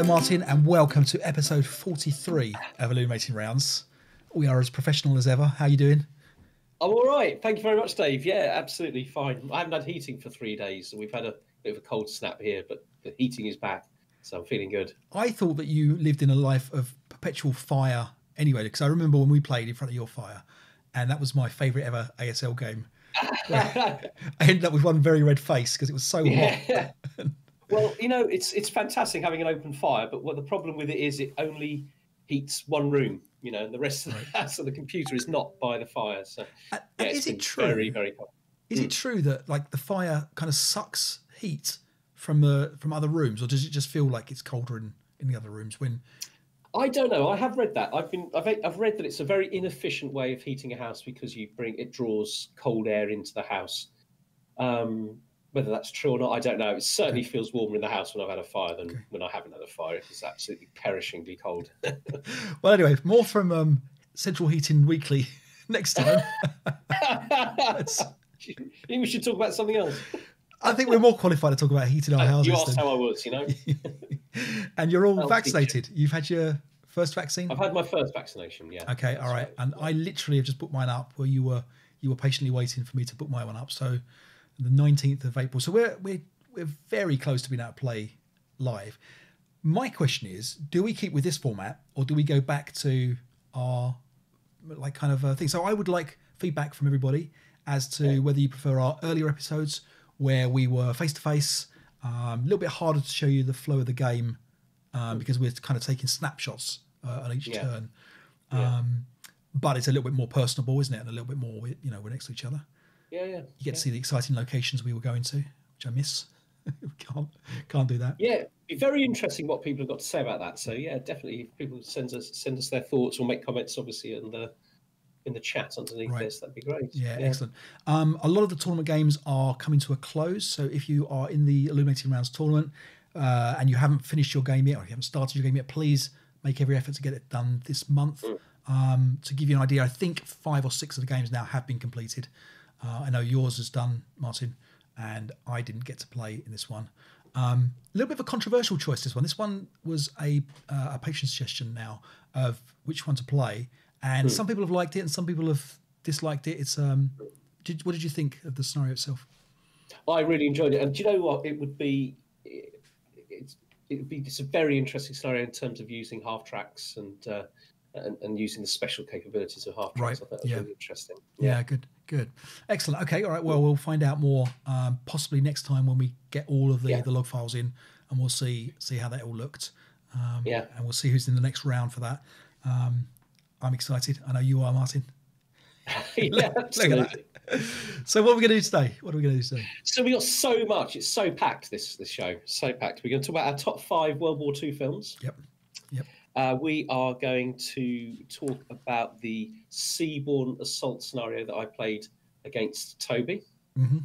Hello, Martin, and welcome to episode 43 of Illuminating Rounds. We are as professional as ever. How are you doing? I'm all right. Thank you very much, Dave. Yeah, absolutely fine. I haven't had heating for three days, and we've had a bit of a cold snap here, but the heating is back, so I'm feeling good. I thought that you lived in a life of perpetual fire anyway, because I remember when we played in front of your fire, and that was my favourite ever ASL game. I ended up with one very red face because it was so hot. well, you know, it's it's fantastic having an open fire, but what the problem with it is it only heats one room, you know, and the rest of the house of the computer is not by the fire. So Uh, yeah, is it true? Very, very cold. Is it true that like the fire kind of sucks heat from the from other rooms, or does it just feel like it's colder in, in the other rooms when? I don't know. I have read that. I've been. I've, I've read that it's a very inefficient way of heating a house because you bring it draws cold air into the house. Um, whether that's true or not, I don't know. It certainly feels warmer in the house when I've had a fire than when I haven't had a fire. It's absolutely perishingly cold. Well, anyway, more from um, Central Heating Weekly next time. Let's- I think we should talk about something else. I think we're more qualified to talk about heating our houses. you asked than- how I was. You know, and you're all I'll vaccinated. You've had your first vaccine. I've had my first vaccination. Yeah. Okay, all right. And I literally have just booked mine up where you were you were patiently waiting for me to book my one up. So the 19th of April. So we're we're we're very close to being able to play live. My question is, do we keep with this format or do we go back to our like kind of uh, thing? So I would like feedback from everybody as to whether you prefer our earlier episodes where we were face to face, a little bit harder to show you the flow of the game um, because we're kind of taking snapshots uh, on each Yeah. turn. Yeah. Um, but it's a little bit more personable, isn't it? And a little bit more, you know, we're next to each other. Yeah. Yeah. You get to see the exciting locations we were going to, which I miss. can't can't do that. Yeah, be very interesting what people have got to say about that. So yeah, definitely, if people send us send us their thoughts or make comments, obviously in the in the chat underneath Right. this, that'd be great. Yeah, excellent. Um, a lot of the tournament games are coming to a close. So if you are in the Illuminating Rounds tournament uh, and you haven't finished your game yet, or you haven't started your game yet, please make every effort to get it done this month. Um, to give you an idea, I think five or six of the games now have been completed. Uh, I know yours is done, Martin, and I didn't get to play in this one. Um, a little bit of a controversial choice. This one. This one was a uh, a patron suggestion now of which one to play, and some people have liked it and some people have disliked it. It's um, did, what did you think of the scenario itself? I really enjoyed it, and do you know what? It would be it, it's it would be it's a very interesting scenario in terms of using half tracks and uh, and, and using the special capabilities of half tracks. Right, I thought that was yeah. really interesting. Yeah, good, good, excellent. Okay, all right. Well, we'll find out more um, possibly next time when we get all of the, Yeah. the log files in, and we'll see see how that all looked. Um, Yeah. and we'll see who's in the next round for that. Um, I'm excited. I know you are, Martin. yeah, Look at absolutely. that. So, what are we going to do today? What are we going to do today? So we got so much. It's so packed. This this show so packed. We're going to talk about our top five World War II films. Yep. Uh, we are going to talk about the Seaborn assault scenario that I played against Toby. hmm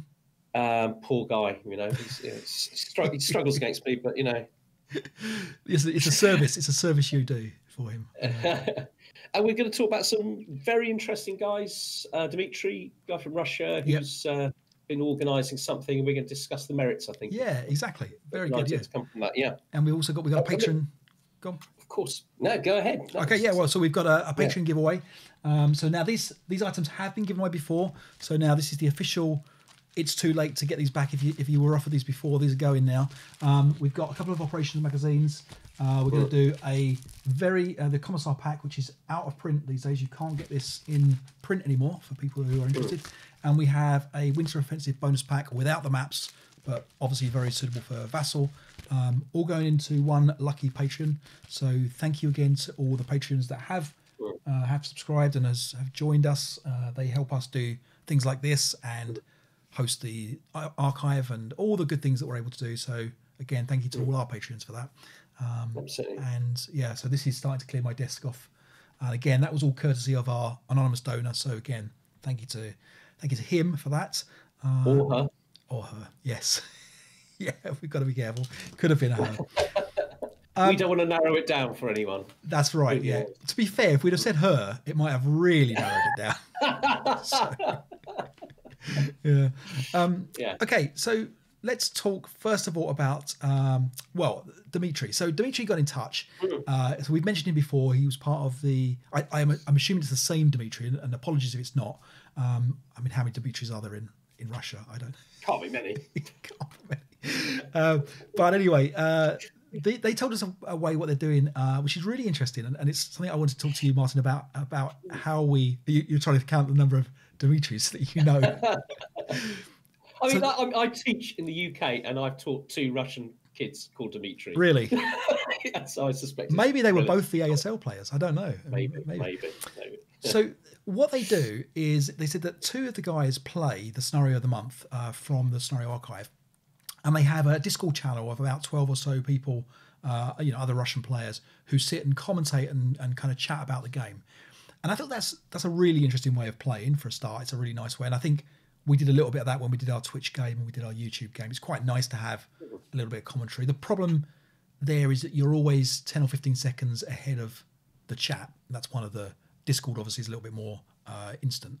Um, poor guy, you know, he's, you know, he struggles against me, but you know. It's, a- it's a service. It's a service you do for him. and we're going to talk about some very interesting guys. Uh, Dmitry, guy from Russia, Yep. who's uh, been organising something, and we're going to discuss the merits. I think. Yeah, exactly. Very good. Yeah. come from that. Yeah, And we also got we got a patron. Go on. of course. No, go ahead. No, Okay, yeah. Well, so we've got a, a Patreon giveaway. Um, so now these these items have been given away before. So now this is the official. It's too late to get these back if you if you were offered these before. These are going now. Um, we've got a couple of operations magazines. Uh, we're going to do a very uh, the commissar pack, which is out of print these days. You can't get this in print anymore for people who are interested. And we have a winter offensive bonus pack without the maps, but obviously very suitable for Vassal. Um, all going into one lucky patron. So thank you again to all the patrons that have uh, have subscribed and has, have joined us. Uh, they help us do things like this and host the archive and all the good things that we're able to do. So again, thank you to all our patrons for that. Um, Absolutely. and yeah, so this is starting to clear my desk off. And again, that was all courtesy of our anonymous donor. So again, thank you to thank you to him for that. Uh, Or her. or her, yes. yeah, we've got to be careful. Could have been a her. we don't want to narrow it down for anyone. That's right. Yeah. To be fair, if we'd have said her, it might have really narrowed it down. So- yeah. Um, Yeah. okay. So let's talk first of all about um, well Dimitri. So Dimitri got in touch. Uh, so we've mentioned him before. He was part of the. I, I'm, I'm assuming it's the same Dimitri, and, and apologies if it's not. Um, I mean, how many Dimitris are there in in Russia? I don't. Can't be many. Uh, but anyway, uh, they, they told us a, way what they're doing, uh, which is really interesting, and, and, it's something I want to talk to you, Martin, about about how we you, are trying to count the number of Dimitris that you know. I mean, so, I, I, teach in the UK, and I've taught two Russian kids called Dimitri. Really? yes, I suspect. Maybe they were both the ASL players. I don't know. Maybe, maybe. maybe, maybe. so what they do is they said that two of the guys play the scenario of the month uh, from the scenario archive, and they have a Discord channel of about twelve or so people, uh, you know, other Russian players who sit and commentate and, and kind of chat about the game. And I think that's that's a really interesting way of playing for a start. It's a really nice way, and I think we did a little bit of that when we did our Twitch game and we did our YouTube game. It's quite nice to have a little bit of commentary. The problem there is that you're always 10 or 15 seconds ahead of the chat. That's one of the Discord, obviously, is a little bit more uh, instant.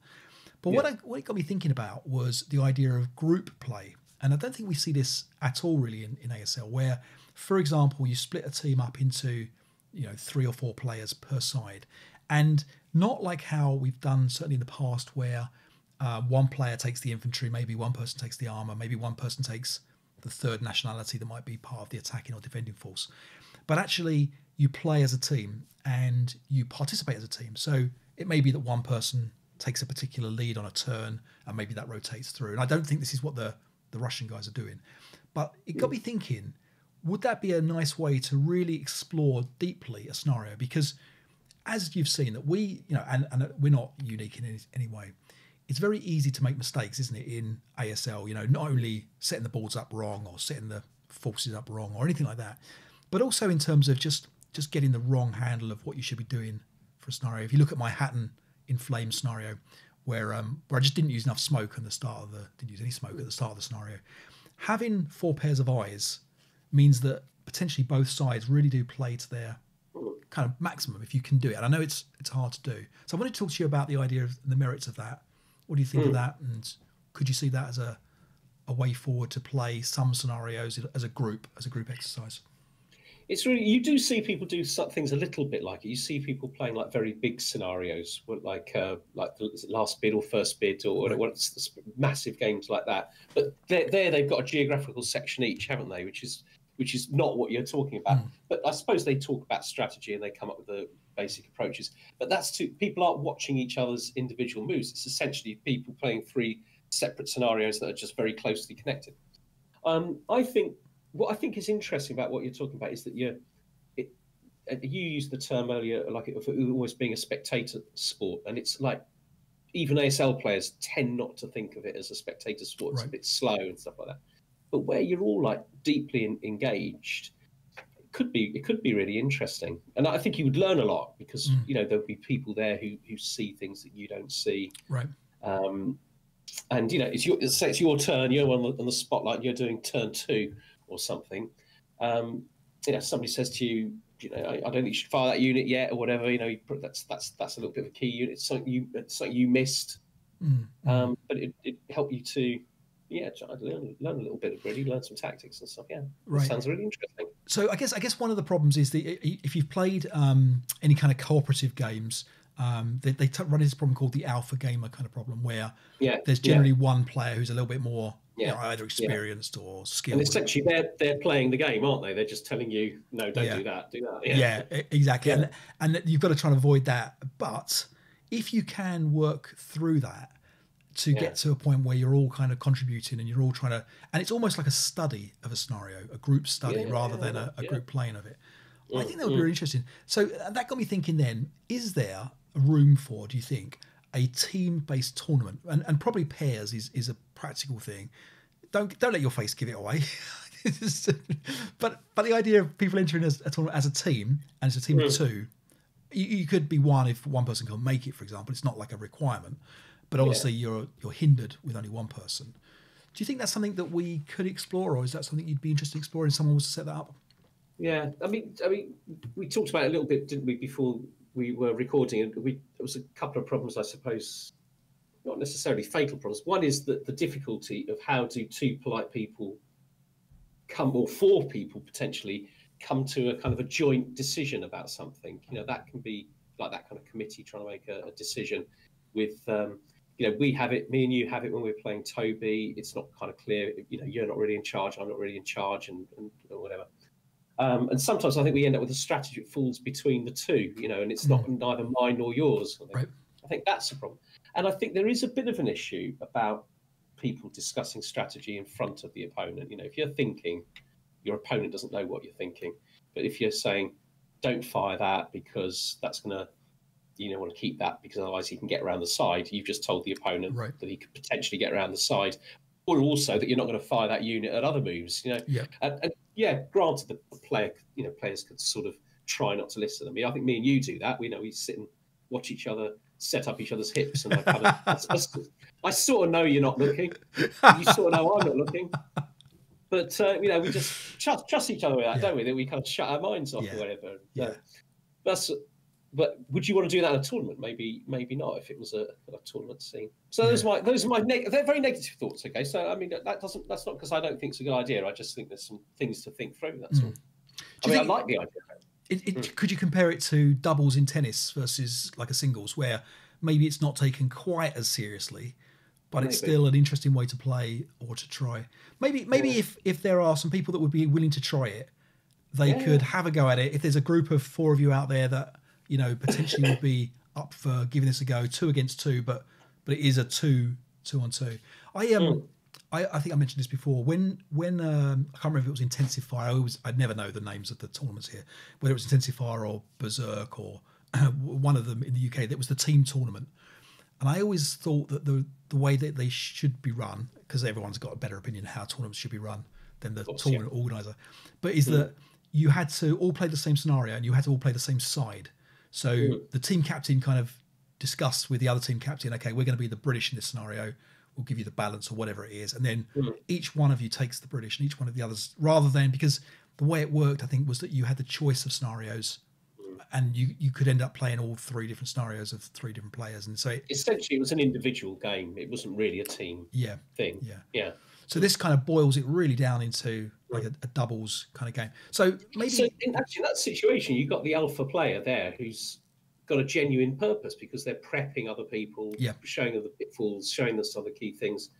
But yeah. what, I, what it got me thinking about was the idea of group play. And I don't think we see this at all really in, in ASL, where, for example, you split a team up into you know three or four players per side, and not like how we've done certainly in the past, where uh, one player takes the infantry, maybe one person takes the armor, maybe one person takes the third nationality that might be part of the attacking or defending force. But actually, you play as a team and you participate as a team. So it may be that one person takes a particular lead on a turn and maybe that rotates through. And I don't think this is what the, the Russian guys are doing. But it got me mm. thinking would that be a nice way to really explore deeply a scenario? Because as you've seen, that we, you know, and, and we're not unique in any, any way it's very easy to make mistakes, isn't it, in ASL? You know, not only setting the boards up wrong or setting the forces up wrong or anything like that, but also in terms of just just getting the wrong handle of what you should be doing for a scenario. If you look at my Hatten in Flame scenario, where um where I just didn't use enough smoke at the start of the didn't use any smoke at the start of the scenario, having four pairs of eyes means that potentially both sides really do play to their kind of maximum if you can do it. And I know it's it's hard to do. So I wanted to talk to you about the idea of the merits of that what do you think mm. of that? And could you see that as a a way forward to play some scenarios as a group, as a group exercise? It's really you do see people do things a little bit like it. You see people playing like very big scenarios, like uh, like the last bid or first bid, or right. what's massive games like that. But there, there they've got a geographical section each, haven't they? Which is which is not what you're talking about. Mm. But I suppose they talk about strategy and they come up with the basic approaches. But that's to people aren't watching each other's individual moves. It's essentially people playing three separate scenarios that are just very closely connected. Um, I think what I think is interesting about what you're talking about is that you're. It, you used the term earlier, like it always being a spectator sport, and it's like even ASL players tend not to think of it as a spectator sport. It's right. a bit slow and stuff like that. But where you're all like deeply in, engaged, could be it could be really interesting, and I think you would learn a lot because mm. you know there'll be people there who who see things that you don't see. Right. Um, and you know, it's your say it's your turn. You're on the, on the spotlight. You're doing turn two or something. Um, you know, somebody says to you, you know, I, I, don't think you should fire that unit yet or whatever. You know, you put, that's that's that's a little bit of a key unit. It's something you it's something you missed. Mm. Um, but it, it helped you to yeah, learn, learn a little bit, of really learn some tactics and stuff. Yeah, right. sounds really interesting. So I guess I guess one of the problems is that if you've played um, any kind of cooperative games, um, they, they run into this problem called the alpha gamer kind of problem, where yeah, there's generally yeah. one player who's a little bit more yeah. You know, either experienced yeah. or skilled. And essentially, they're they're playing the game, aren't they? They're just telling you, no, don't yeah. do that, do that. Yeah, yeah exactly. And and you've got to try and avoid that. But if you can work through that to get to a point where you're all kind of contributing and you're all trying to and it's almost like a study of a scenario a group study rather than a, a group playing of it i think that would be really interesting so uh, that got me thinking then is there room for do you think a team-based tournament and, and probably pairs is, is a practical thing don't don't let your face give it away but but the idea of people entering as a tournament as a team and it's a team mm. of two you, you could be one if one person can't make it for example it's not like a requirement but obviously yeah. you're you're hindered with only one person. Do you think that's something that we could explore, or is that something you'd be interested in exploring? Someone was to set that up. Yeah, I mean, I mean, we talked about it a little bit, didn't we, before we were recording? And we there was a couple of problems, I suppose, not necessarily fatal problems. One is that the difficulty of how do two polite people come or four people potentially come to a kind of a joint decision about something. You know, that can be like that kind of committee trying to make a, a decision with. Um, you know, we have it, me and you have it when we're playing Toby. It's not kind of clear, you know, you're not really in charge, I'm not really in charge, and, and or whatever. Um, and sometimes I think we end up with a strategy that falls between the two, you know, and it's not Mm. neither mine nor yours. I think, Right. I think that's the problem. And I think there is a bit of an issue about people discussing strategy in front of the opponent. You know, if you're thinking, your opponent doesn't know what you're thinking. But if you're saying, don't fire that because that's going to, you know, want to keep that because otherwise he can get around the side, you've just told the opponent Right. that he could potentially get around the side. Or also that you're not going to fire that unit at other moves, you know. Yeah. And, and yeah, granted, the the player, you know, players could sort of try not to listen to me. I think me and you do that. We know we sit and watch each other set up each other's hips, and I kind of, I, I- sort of know you're not looking. You sort of know I'm not looking. But uh, you know, we just trust, trust each other with that, Yeah. don't we? That we kind of shut our minds off Yeah. or whatever. Yeah. Uh, that's. But would you want to do that in a tournament? Maybe, maybe not. If it was a, a tournament scene. So those are my those are my neg- they're very negative thoughts. Okay, so I mean that doesn't that's not because I don't think it's a good idea. I just think there's some things to think through. That's all. Do I mean, think- I like the idea. It, it, Could you compare it to doubles in tennis versus like a singles, where maybe it's not taken quite as seriously, but it's still an interesting way to play or to try. Maybe maybe Yeah. if if there are some people that would be willing to try it, they Yeah. could have a go at it. If there's a group of four of you out there that you know potentially would be up for giving this a go, two against two, but but it is a two two on two. I um. Mm. I, I think I mentioned this before. When when um, I can't remember if it was Intensive Fire. I always I'd never know the names of the tournaments here, whether it was Intensive Fire or Berserk or one of them in the UK. That was the team tournament, and I always thought that the the way that they should be run, because everyone's got a better opinion how tournaments should be run than the course, tournament organizer, but is that you had to all play the same scenario and you had to all play the same side. So the team captain kind of discussed with the other team captain, okay, we're going to be the British in this scenario. We'll give you the balance or whatever it is, and then hmm. each one of you takes the British and each one of the others, rather than because the way it worked, I think, was that you had the choice of scenarios, hmm. and you you could end up playing all three different scenarios of three different players, and so it, Essentially, it was an individual game. It wasn't really a team yeah, thing. yeah. Yeah. So this kind of boils it really down into like hmm. a, a doubles kind of game. So maybe So in, actually, in that situation, you've got the alpha player there who's got a genuine purpose because they're prepping other people, Yeah. showing them the pitfalls, showing them some of the key things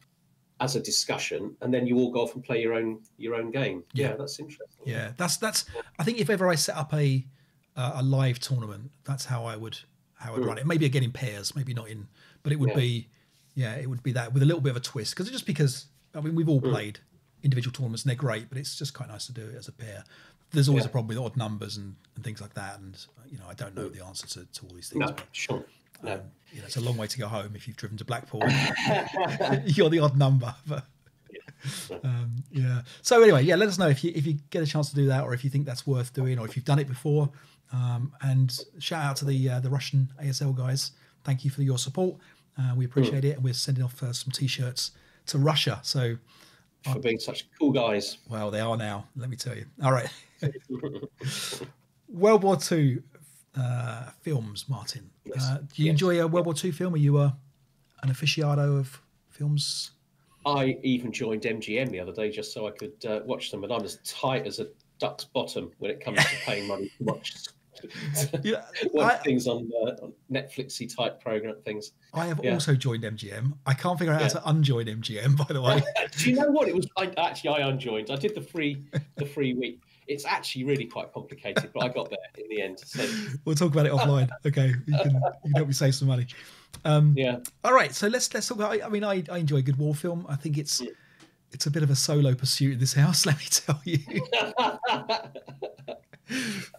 as a discussion, and then you all go off and play your own your own game. Yeah. Yeah, that's interesting. Yeah, that's that's. I think if ever I set up a uh, a live tournament, that's how I would how I'd run it. Maybe again in pairs, maybe not in, but it would Yeah. be, yeah, it would be that with a little bit of a twist because just because I mean we've all played individual tournaments and they're great, but it's just quite nice to do it as a pair. There's always Yeah. a problem with odd numbers and, and things like that, and you know I don't know the answer to, to all these things. No, but, sure. No. um, you know, it's a long way to go home if you've driven to Blackpool. You're the odd number, but um, yeah. So anyway, yeah, let us know if you if you get a chance to do that, or if you think that's worth doing, or if you've done it before. Um, and shout out to the uh, the Russian ASL guys. Thank you for your support. Uh, we appreciate it, and we're sending off uh, some t-shirts to Russia. So For being such cool guys. well, they are now. Let me tell you. All right. World War Two uh, films, Martin. Yes. Uh, do you Yes. enjoy a World War Two film? Are you uh, an aficionado of films? I even joined MGM the other day just so I could uh, watch them, and I'm as tight as a duck's bottom when it comes to paying money to watch, Yeah, I, things on, uh, on Netflixy type program things. I have Yeah. also joined MGM. I can't figure out Yeah. how to unjoin MGM, by the way. Do you know what it was? I, actually, I unjoined. I did the free the free week. It's actually really quite complicated, but I got there in the end. So we'll talk about it offline. Okay, you can, you can help me save some money. Um, yeah, All right, so let's let's talk about. I, I mean, I, I enjoy a good war film. I think it's it's a bit of a solo pursuit in this house. Let me tell you.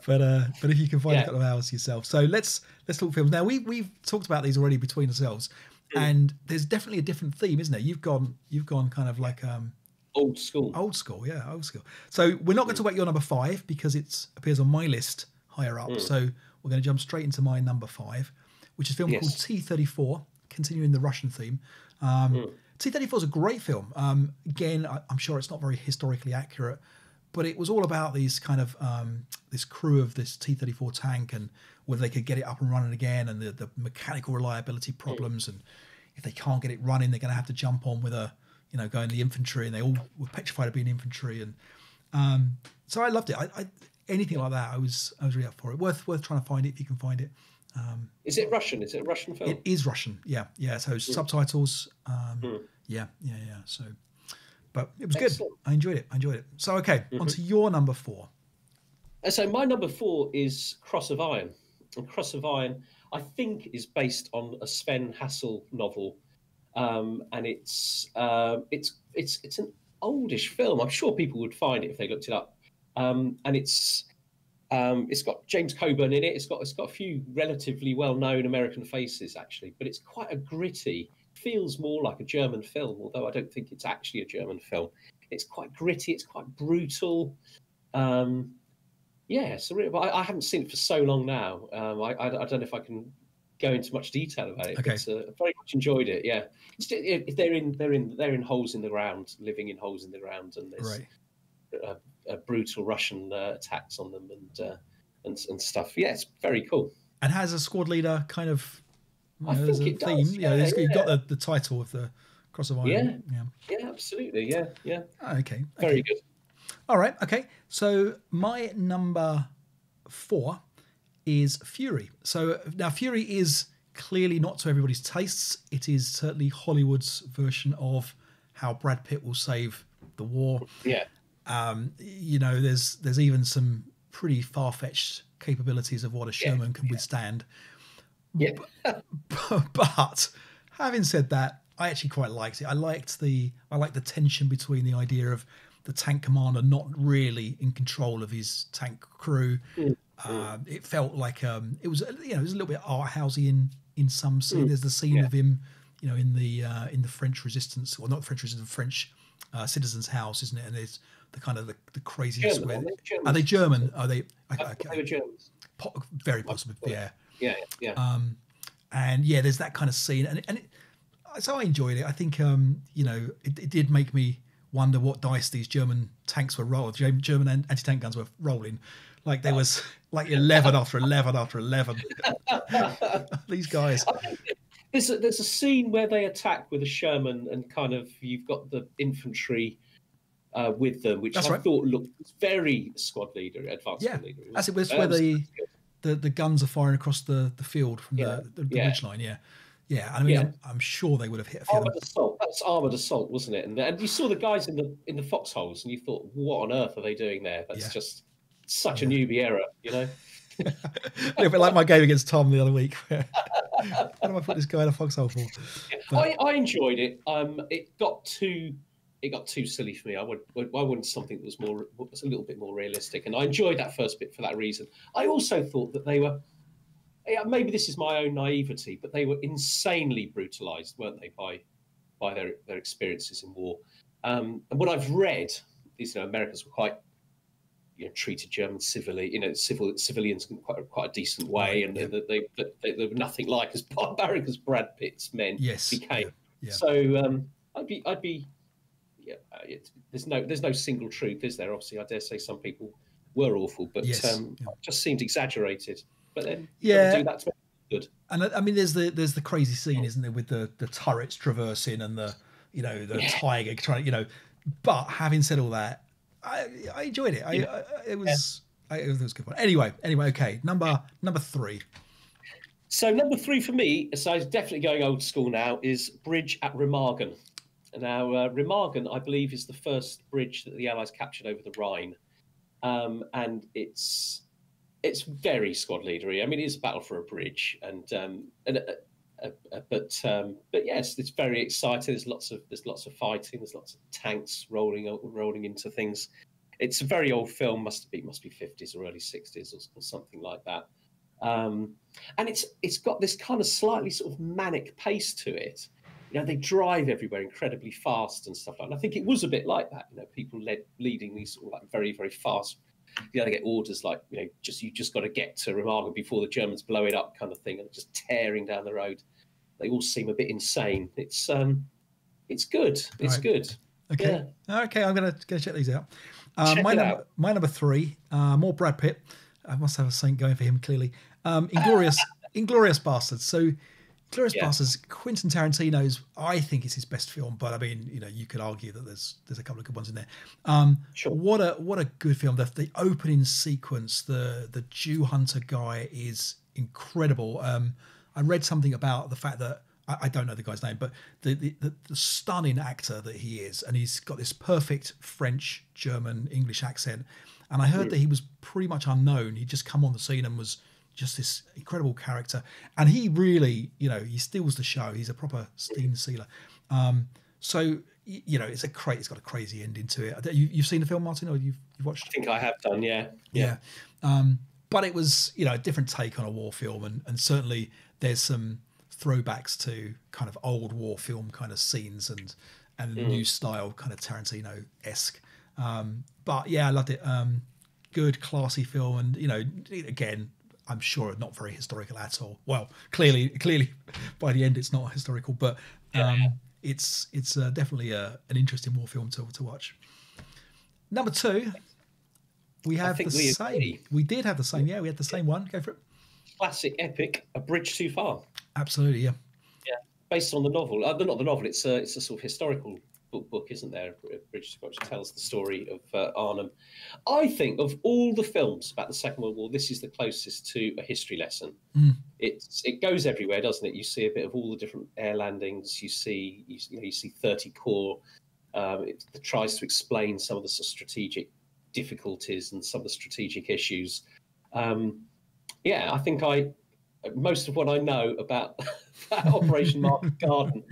but uh, but if you can find a couple of hours yourself, so let's let's talk films now. We we've talked about these already between ourselves, and there's definitely a different theme, isn't there? You've gone you've gone kind of like um old school. old school, yeah, old school. So we're not going to wait your number five because it appears on my list higher up. So we're going to jump straight into my number five, which is a film Yes. called T thirty four, continuing the Russian theme. Um, T thirty four is a great film. Um, again, I, I'm sure it's not very historically accurate, but it was all about these kind of um, this crew of this T thirty four tank and whether they could get it up and running again, and the, the mechanical reliability problems, and if they can't get it running, they're going to have to jump on with a you know going in the infantry, and they all were petrified of being infantry, and Um, so I loved it. I, I, anything like that, I was I was really up for it. Worth worth trying to find it if you can find it. Um, Is it Russian? Is it a Russian film? it is Russian. Yeah, yeah. So subtitles. Um, Mm. Yeah, yeah, yeah. So, but it was Excellent. good. I enjoyed it. I enjoyed it. So okay, on to your number four. And so my number four is Cross of Iron. And Cross of Iron, I think, is based on a Sven Hassel novel, um, and it's uh, it's it's it's an oldish film. I'm sure people would find it if they looked it up. Um, and it's um, it's got James Coburn in it. It's got it's got a few relatively well-known American faces actually, but it's quite a gritty. Feels more like a German film, although I don't think it's actually a German film. It's quite gritty. It's quite brutal. Um, yeah, so I, I haven't seen it for so long now. Um, I, I, I don't know if I can go into much detail about it. Okay. But, uh, very much enjoyed it. Yeah, it, they're in they're in they're in holes in the ground, living in holes in the ground, and there's Right. uh, uh, brutal Russian uh, attacks on them and uh, and and stuff. Yeah, it's very cool. And has a squad leader kind of. You I know, there's think a it theme. does, Yeah, yeah, there's- you've got the, the title of the Cross of Iron. Yeah. Yeah, absolutely. Yeah, yeah, Ah, okay. very good. All right. Okay. So my number four is Fury. So now Fury is clearly not to everybody's tastes. It is certainly Hollywood's version of how Brad Pitt will save the war. Yeah, Um, you know, there's there's even some pretty far fetched capabilities of what a Sherman can withstand. yeah, but having said that, I actually quite liked it. I liked the I liked the tension between the idea of the tank commander not really in control of his tank crew. Um, it felt like um, it was you know it was a little bit art housey in in some scene. There's the scene Yeah. of him, you know, in the uh, in the French resistance, or not the French resistance, the French uh, citizens' house, isn't it? And there's the kind of the, the craziness German, where aren't they? German. are they German? Are they? I Okay, thought they were Germans. po- very possible. Yeah Yeah, yeah. um, and yeah, there's that kind of scene, and and it, so I enjoyed it. I think um, you know it, it did make me wonder what dice these German tanks were rolling, German German anti-tank guns were rolling. Like there was like eleven after eleven after eleven. these guys, There's a, there's a scene where they attack with a Sherman, and kind of you've got the infantry uh, with them, which That's I right. thought looked very squad leader, advanced Yeah. squad leader. That's it, was that where the- the the guns are firing across the the field from Yeah, the the, the yeah. ridge line. Yeah, yeah. I mean, Yeah. I'm, I'm sure they would have hit a few. of them. armored assault. That's armored assault, wasn't it? And, and you saw the guys in the in the foxholes, and you thought, what on earth are they doing there? That's Yeah. just such a newbie error, you know. a little bit like my game against Tom the other week. where- How do I put this guy in a foxhole for? I, I enjoyed it. Um, it got too it got too silly for me. I would I wanted something that was more was a little bit more realistic, and I enjoyed that first bit for that reason. I also thought that they were. Yeah, maybe this is my own naivety, but they were insanely brutalized, weren't they, by by their their experiences in war? Um, and what I've read is, you know, Americans were quite, you know, treated Germans civilly, you know, civil civilians in quite a, quite a decent way, Right, and yeah. that they, they, they were nothing like as barbaric as Brad Pitt's men Yes. became. Yeah. So um, I'd be, I'd be, yeah. uh, It, there's no, there's no single truth, is there? Obviously, I dare say some people were awful, but Yes, um, yeah. just seemed exaggerated. But then, Yeah. do that to good. And I I mean, there's the there's the crazy scene, isn't there, with the the turrets traversing and the you know the Yeah. tiger trying, you know. But having said all that, I I enjoyed it. I, Yeah. I it was I, it was a good fun. Anyway, anyway, okay. Number number three. So number three for me, so it's definitely going old school now, is Bridge at Remagen. Now, uh, Remagen, I believe, is the first bridge that the Allies captured over the Rhine, um, and it's it's very squad leadery. I mean, it is a battle for a bridge, and um, and uh, but um, but yes, it's very exciting. There's lots of there's lots of fighting. There's lots of tanks rolling rolling into things. It's a very old film. Must be must be 50s or early 60s or, or something like that. Um, and it's it's got this kind of slightly sort of manic pace to it. You know, they drive everywhere incredibly fast and stuff like that. And I think it was a bit like that. You know, people led leading these sort of like very very fast. You know, they get orders like you know, just you just got to get to Remagen before the Germans blow it up, kind of thing, and just tearing down the road. They all seem a bit insane. It's um, it's good. It's Right. good. Okay, okay. I'm gonna gonna check these out. Uh, Check my it number out. my number three. Uh, more Brad Pitt. I must have a saint going for him clearly. Um, Inglorious Inglourious Basterds. So Glorious Yeah. Bastards, Quentin Tarantino's, I think is his best film, but I mean, you know, you could argue that there's there's a couple of good ones in there. Um, Sure. What a what a good film. The, the opening sequence, the the Jew hunter guy is incredible. Um, I read something about the fact that I, I don't know the guy's name, but the, the the the stunning actor that he is, and he's got this perfect French, German, English accent. And I heard that he was pretty much unknown. He'd just come on the scene and was just this incredible character. And he really, you know, he steals the show. He's a proper steam sealer. Um, so you know, it's a cra- It's got a crazy ending to it. You, you've seen the film, Martin, or you've, you've watched? I think I have done. Yeah. yeah. Um, but it was, you know, a different take on a war film, and, and certainly there's some throwbacks to kind of old war film kind of scenes and and new style kind of Tarantino esque. Um, but yeah, I loved it. Um, good, classy film, and you know, again, I'm sure not very historical at all. Well, clearly, clearly, by the end, it's not historical, but um, it's it's uh, definitely a, an interesting war film to to watch. Number two, we have the we same. agree. We did have the same. Yeah, we had the same one. Go for it. Classic epic, A Bridge Too Far. Absolutely. Yeah. Yeah. based on the novel. Uh, not the novel. It's a it's a sort of historical book, book isn't there? Bridge to which tells the story of uh, Arnhem. I think of all the films about the Second World War, this is the closest to a history lesson. Mm. It's it goes everywhere, doesn't it? You see a bit of all the different air landings. You see you, you, know, you see thirty corps. Um, it, it tries to explain some of the strategic difficulties and some of the strategic issues. Um, yeah, I think I most of what I know about that Operation Market Garden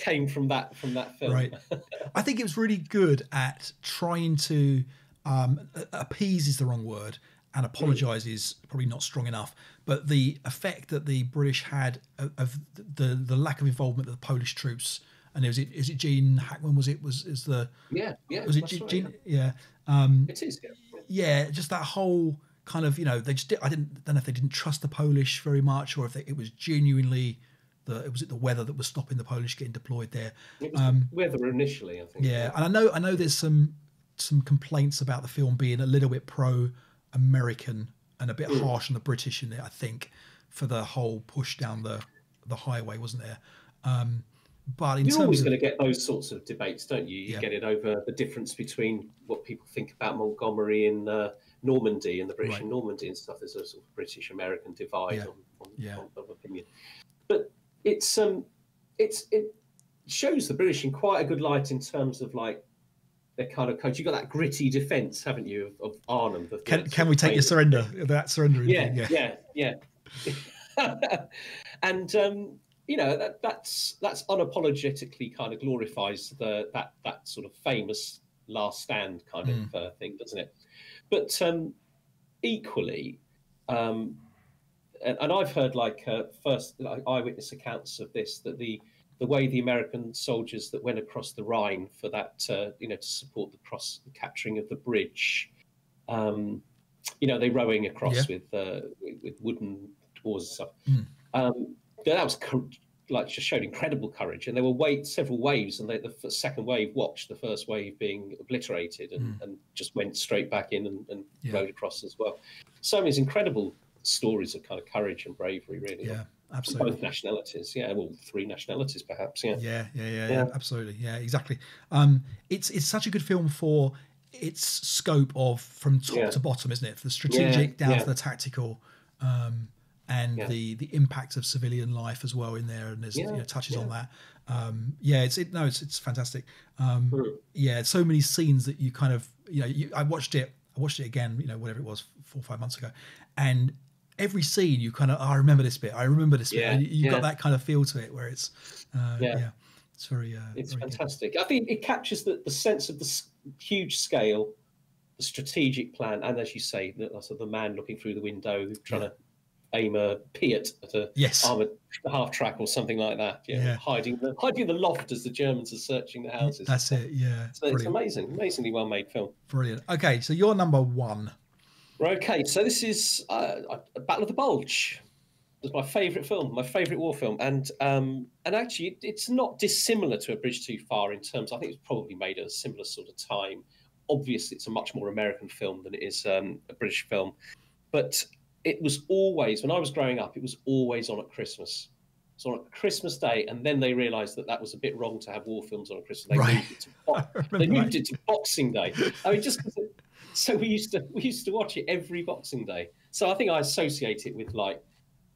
came from that from that film. Right. I think it was really good at trying to um, appease is the wrong word, and apologise is probably not strong enough. But the effect that the British had of, of the the lack of involvement of the Polish troops, and was it is it Gene Hackman? Was it was is the Yeah, yeah. was it Gene? right, Gene yeah. Um, It is. Yeah. yeah, just that whole kind of you know they just did, I didn't don't know if they didn't trust the Polish very much or if they, it was genuinely the it was it the weather that was stopping the Polish getting deployed there. It was Um, weather initially, I think. Yeah, and I know I know there's some some complaints about the film being a little bit pro American and a bit Hmm. harsh on the British in it. I think for the whole push down the the highway, wasn't there? Um, but in You're always going to get those sorts of debates, don't you? You Yeah. get it over the difference between what people think about Montgomery in uh, Normandy and the British Right. in Normandy and stuff. There's a sort of British American divide Yeah. on, on, Yeah. on, of opinion. But it's um, it's it shows the British in quite a good light in terms of like their kind of coach. You got that gritty defence, haven't you, of, of Arnhem? The, can can we take your surrender? That surrender. yeah, thing, yeah, yeah, and um, you know that that's that's unapologetically kind of glorifies the that that sort of famous last stand kind Hmm. of uh, thing, doesn't it? But um, equally, um, and, and I've heard like uh, first like, eyewitness accounts of this that the the way the American soldiers that went across the Rhine for that uh, you know to support the cross the capturing of the bridge. Um, you know, they rowing across Yeah. with, uh, with wooden oars and stuff. Mm. Um, that was like just showed incredible courage, and there were wait several waves, and they, the second wave watched the first wave being obliterated, and, and just went straight back in and, and Mm. Yeah. rowed across as well. So these incredible stories of kind of courage and bravery, really. yeah, absolutely. Both nationalities, yeah, well, three nationalities perhaps, yeah. Yeah, yeah, yeah, yeah, absolutely. Yeah, exactly. Um, it's it's such a good film for its scope of from top Yeah. to bottom, isn't it? The strategic down yeah. to the tactical, um, and the the impact of civilian life as well in there, and there's you know, touches on that. Um, yeah, it's it no, it's it's fantastic. Um, Mm. yeah, so many scenes that you kind of you know you, I watched it I watched it again you know whatever it was four or five months ago, and every scene you kind of oh, I remember this bit I remember this bit Yeah, and you, you've got that kind of feel to it where it's uh, yeah. Yeah. it's very uh, It's very good. fantastic. I think it captures the, the sense of the huge scale, the strategic plan, and as you say, the, also the man looking through the window trying Yeah. to aim a Piat at a Yes. armored half track or something like that. Yeah, Yeah. hiding the hiding the loft as the Germans are searching the houses. That's it. Yeah, so it's amazing, amazingly well made film. brilliant. Okay, so you're number one. Right, okay, so this is uh, Battle of the Bulge. It's my favourite film, my favourite war film, and um, and actually, it, it's not dissimilar to A Bridge Too Far in terms. I think it's probably made at a similar sort of time. Obviously, it's a much more American film than it is um, a British film, but it was always when I was growing up, it was always on at Christmas. So on Christmas Day, and then they realised that that was a bit wrong to have war films on Christmas. They Right. moved it to Bo- they moved it to Boxing Day. I mean, just 'cause it- so we used to we used to watch it every Boxing Day. So I think I associate it with like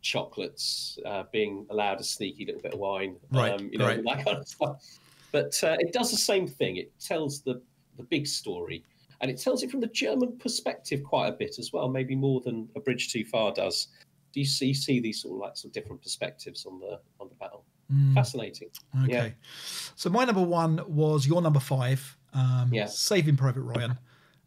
chocolates, uh, being allowed a sneaky little bit of wine, Right, um, you know, right. that kind of stuff. But uh, it does the same thing. It tells the the big story, and it tells it from the German perspective quite a bit as well, maybe more than A Bridge Too Far does. Do you see, see these sort of like some different perspectives on the on the battle? Mm, Fascinating. okay. yeah. So my number one was your number five, um, Yeah. Saving Private Ryan.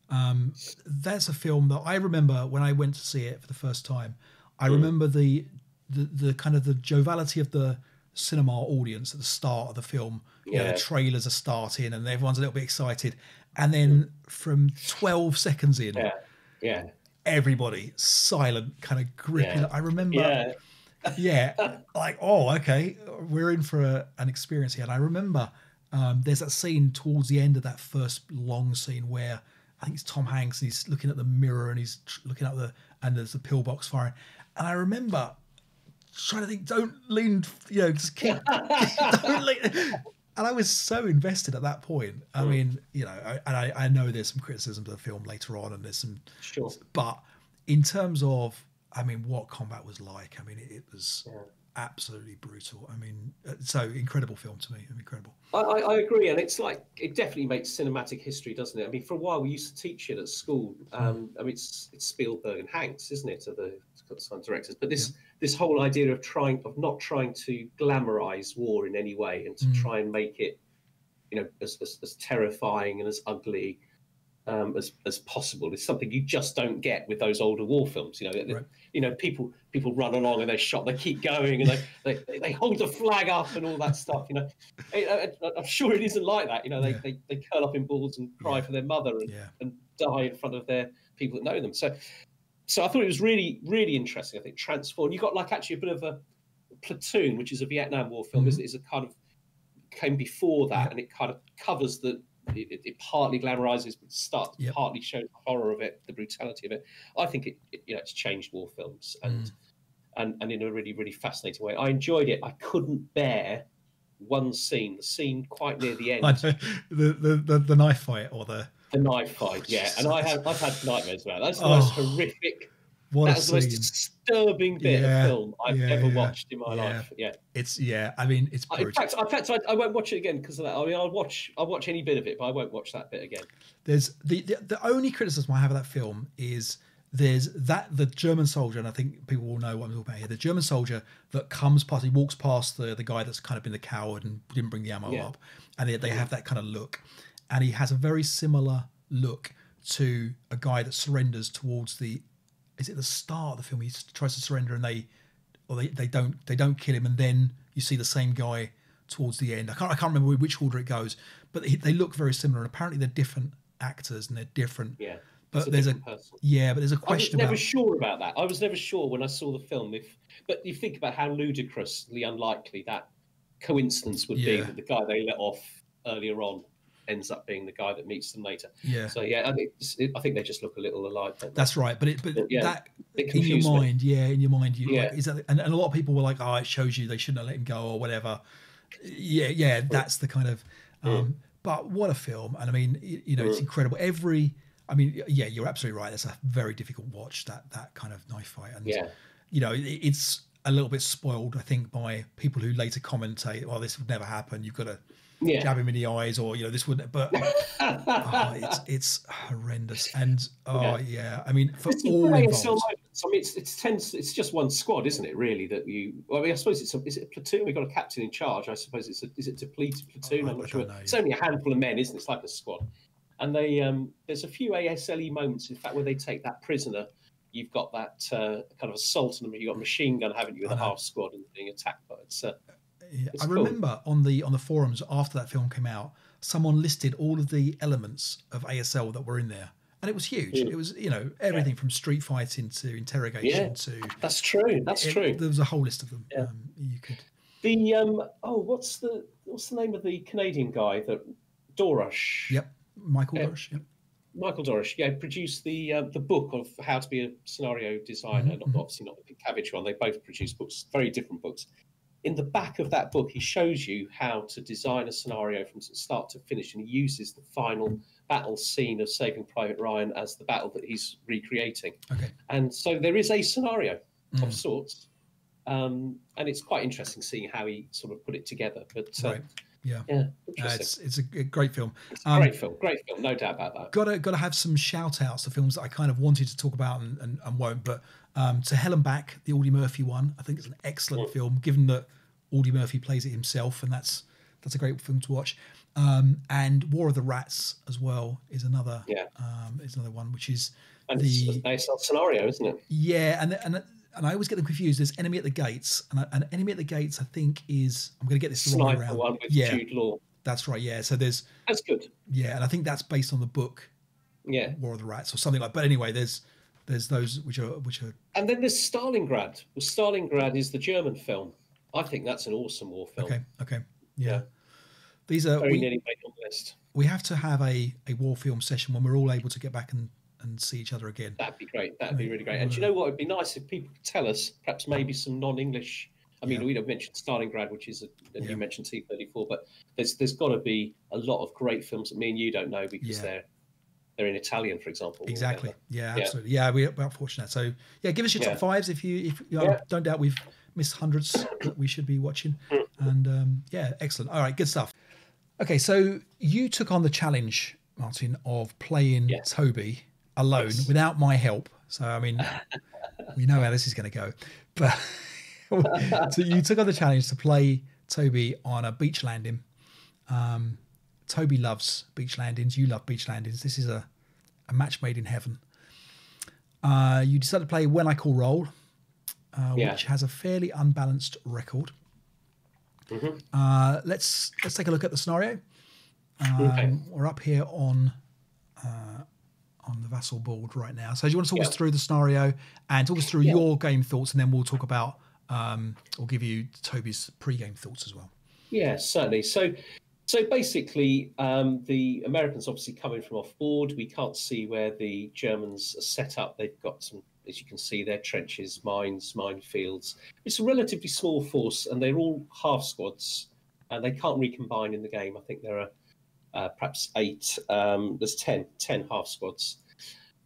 Um, that's a film that I remember when I went to see it for the first time. I Mm. remember the, the the kind of the joviality of the cinema audience at the start of the film. You know, Yeah. the trailers are starting and everyone's a little bit excited, and then from twelve seconds in, Yeah, yeah, everybody silent, kind of gripping. Yeah. I remember yeah, yeah like oh okay we're in for a, an experience here and i remember um, there's that scene towards the end of that first long scene where i think it's tom hanks and he's looking at the mirror and he's looking at the and there's the pillbox firing and i remember trying to think don't lean you know just keep don't lean and I was so invested at that point. I Mm. mean, you know, I, and I, I know there's some criticism of the film later on, and there's some sure. but in terms of, I mean, what combat was like, I mean, it, it was Yeah. Absolutely brutal. I mean, uh, so incredible film to me. Incredible. I, I, agree, and it's like it definitely makes cinematic history, doesn't it? I mean, for a while we used to teach it at school. Um, I mean, it's, it's Spielberg and Hanks, isn't it, are the some directors? But this this whole idea of trying of not trying to glamorize war in any way, and to Mm. try and make it, you know, as as, as terrifying and as ugly. Um, as, as possible It's something you just don't get with those older war films. You know, Right. you know, people people run along and they shot, they keep going and they, they, they hold the flag up and all that stuff. You know, I, I, I'm sure it isn't like that. You know, they, Yeah. they, they curl up in balls and cry Yeah. for their mother and, Yeah. and die in front of their people that know them. So, so I thought it was really, really interesting. I think transform. You got like actually a bit of a platoon, which is a Vietnam War film, Mhm. isn't it? Is a kind of came before that, and it kind of covers the. It, it- it partly glamorizes, but start Yep. partly shows the horror of it, the brutality of it. I think it, it you know, it's changed war films, and Mm. and and in a really, really fascinating way. I enjoyed it. I couldn't bear one scene, the scene quite near the end, the, the the the knife fight or the the knife fight. Yeah, and I have I've had nightmares about that. That's the most Oh, horrific. What a That's the most disturbing bit Yeah, of film I've yeah, ever yeah, watched in my life. Yeah. It's yeah. I mean, it's I- In brutal. fact, in fact, I, I won't watch it again because of that. I mean, I'll watch, I'll watch any bit of it, but I won't watch that bit again. There's the, the the only criticism I have of that film is there's that the German soldier, and I think people will know what I'm talking about here. The German soldier that comes past, he walks past the the guy that's kind of been the coward and didn't bring the ammo up, and they, they have that kind of look, and he has a very similar look to a guy that surrenders towards the. Is it the start of the film? He tries to surrender, and they, or they, they don't they don't kill him, and then you see the same guy towards the end. I can't I can't remember which order it goes, but he, they look very similar, and apparently they're different actors and they're different. Yeah. But It's there's a person. yeah, but there's a I was question never about sure about that. I was never sure when I saw the film if, but you think about how ludicrously unlikely that coincidence would be Yeah. that the guy they let off earlier on ends up being the guy that meets them later. yeah. So yeah, I think it, I think they just look a little alike. don't they? That's right, but it but Yeah. that It in your confused me. mind, yeah, in your mind, you Yeah. like, is that and, and a lot of people were like, oh, it shows you they shouldn't have let him go or whatever. Yeah, yeah, that's the kind of. Um, But what a film, and I mean, you know, it's Mm. incredible. Every, I mean, yeah, you're absolutely right. It's a very difficult watch that that kind of knife fight, and Yeah. you know, it, it's a little bit spoiled, I think, by people who later commentate, "Well, this would never happen. You've got to Yeah. jab him in the eyes, or you know, this would." But oh, it's it's horrendous, and oh Yeah. yeah, I mean, for It's all involved. Moments. I mean, it's it's tens, it's just one squad, isn't it? Really, that you. Well, I mean, I suppose it's a, is it a platoon? We've got a captain in charge. I suppose it's a is it depleted platoon? I- I'm not sure. know, It's only a handful of men, isn't it? It's like a squad. And they um, there's a few ASLE moments, in fact, where they take that prisoner. You've got that uh, kind of assault on them. You've got a machine gun, haven't you, with a half squad and being attacked by it. So, Yeah, It's I cool. remember on the on the forums after that film came out, someone listed all of the elements of ASL that were in there, and it was huge. Mm. It was you know everything from street fighting to interrogation Yeah. to that's true. That's it- true. There was a whole list of them. Yeah. Um, you could The um, oh, what's the what's the name of the Canadian guy that Dorosh? yep, Michael Yeah. Rush. Yep. Michael Dorosh, yeah, produced the uh, the book of how to be a scenario designer. Mhm, Not mhm. obviously not the Cabbage one. They both produced books, very different books. In the back of that book, he shows you how to design a scenario from start to finish, and he uses the final battle scene of Saving Private Ryan as the battle that he's recreating. Okay. And so there is a scenario Mm. of sorts, um, and it's quite interesting seeing how he sort of put it together. But uh, Right. Yeah. yeah, Uh, it's it's a great film. It's a um, great film, great film, no doubt about that. Gotta gotta have some shout outs to films that I kind of wanted to talk about and, and, and won't. But um, to Hell and Back, the Audie Murphy one, I think it's an excellent Mm. film, given that Audie Murphy plays it himself, and that's that's a great film to watch. Um, and War of the Rats as well is another Yeah. um, is another one, which is And the- it's based on scenario, isn't it? yeah, and and and I always get them confused. There's Enemy at the Gates, and, I, and Enemy at the Gates, I think is I'm going to get this wrong Sniper around. one with yeah, Jude Law. that's right. Yeah, so there's That's good. yeah, and I think that's based on the book Yeah. War of the Rats or something like. But anyway, there's there's those which are which are And then there's Stalingrad. Well, Stalingrad is the German film. I think that's an awesome war film. okay. Okay, yeah. Yeah. These are Very we, nearly made on the list. we have to have a a war film session when we're all able to get back and and see each other again. That'd be great. That'd be really great. And do you know what? It'd be nice if people could tell us, perhaps maybe some non-English. I mean, Yeah. we have mentioned Stalingrad, which is, a, and Yeah. you mentioned T34, but there's there's got to be a lot of great films that me and you don't know because Yeah. they're they're in Italian, for example. Exactly. Yeah, Yeah. absolutely. Yeah, we, we're fortunate. So yeah, give us your top fives if you if you Yeah. don't doubt we've missed hundreds that we should be watching. Mm. And um, yeah, excellent. All right, good stuff. Okay, so you took on the challenge, Martin, of playing. Toby alone Yes. without my help. So I mean, we know how this is going to go, but so you took on the challenge to play Toby on a beach landing. Um, Toby loves beach landings. You love beach landings. This is a, a match made in heaven. Uh, you decided to play When I Call Roll, uh, Yeah. which has a fairly unbalanced record. Mhm. Uh, let's let's take a look at the scenario. Um, Okay. We're up here on uh, on the Vassal board right now. So do you want to talk us through the scenario and talk us through Yeah. your game thoughts, and then we'll talk about um, we'll give you Toby's pre-game thoughts as well. Yeah, certainly. So, so basically, um, the Americans obviously coming from off board. We can't see where the Germans are set up. They've got some, as you can see, their trenches, mines, minefields. It's a relatively small force, and they're all half squads, and they can't recombine in the game. I think there are uh, perhaps eight. Um, there's 10, 10 half squads.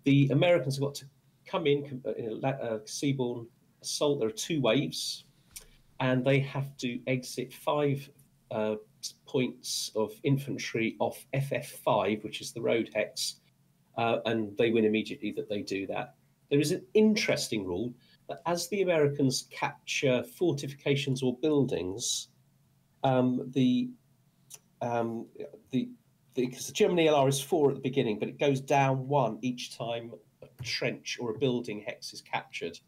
The Americans have got to come in uh, in uh, seaborne assault. There are two waves and they have to exit five uh, points of infantry off FF5, which is the road hex, uh, and they win immediately that they do that. There is an interesting rule that as the Americans capture fortifications or buildings, um, the um, the because the German ELR is four at the beginning, but it goes down one each time a trench or a building hex is captured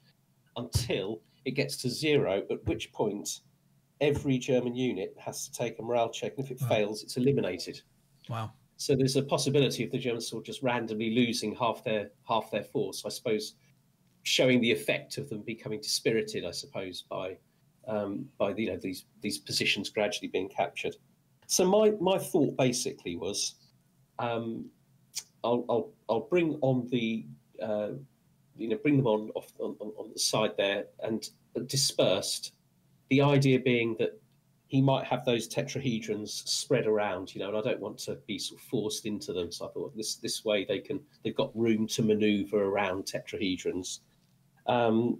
until it gets to zero, at which point every German unit has to take a morale check, and if it Wow. fails, it's eliminated. Wow. So there's a possibility of the Germans sort of just randomly losing half their half their force. I suppose showing the effect of them becoming dispirited, I suppose, by um, by you know these these positions gradually being captured. So my my thought basically was, um, I'll, I'll I'll bring on the uh, you know bring them on off on, on, the side there and dispersed. The idea being that he might have those tetrahedrons spread around, you know, and I don't want to be sort of forced into them. So I thought this this way they can they've got room to manoeuvre around tetrahedrons. Um,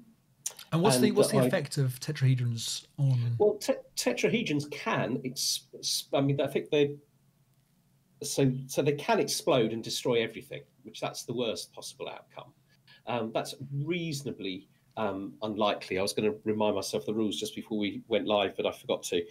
And what's the what's the I- effect of tetrahedrons on? well, te- tetrahedrons can. It's. it's- I mean, I think they. So, so they can explode and destroy everything, which that's the worst possible outcome. Um, that's reasonably um, unlikely. I was going to remind myself the rules just before we went live, but I forgot to.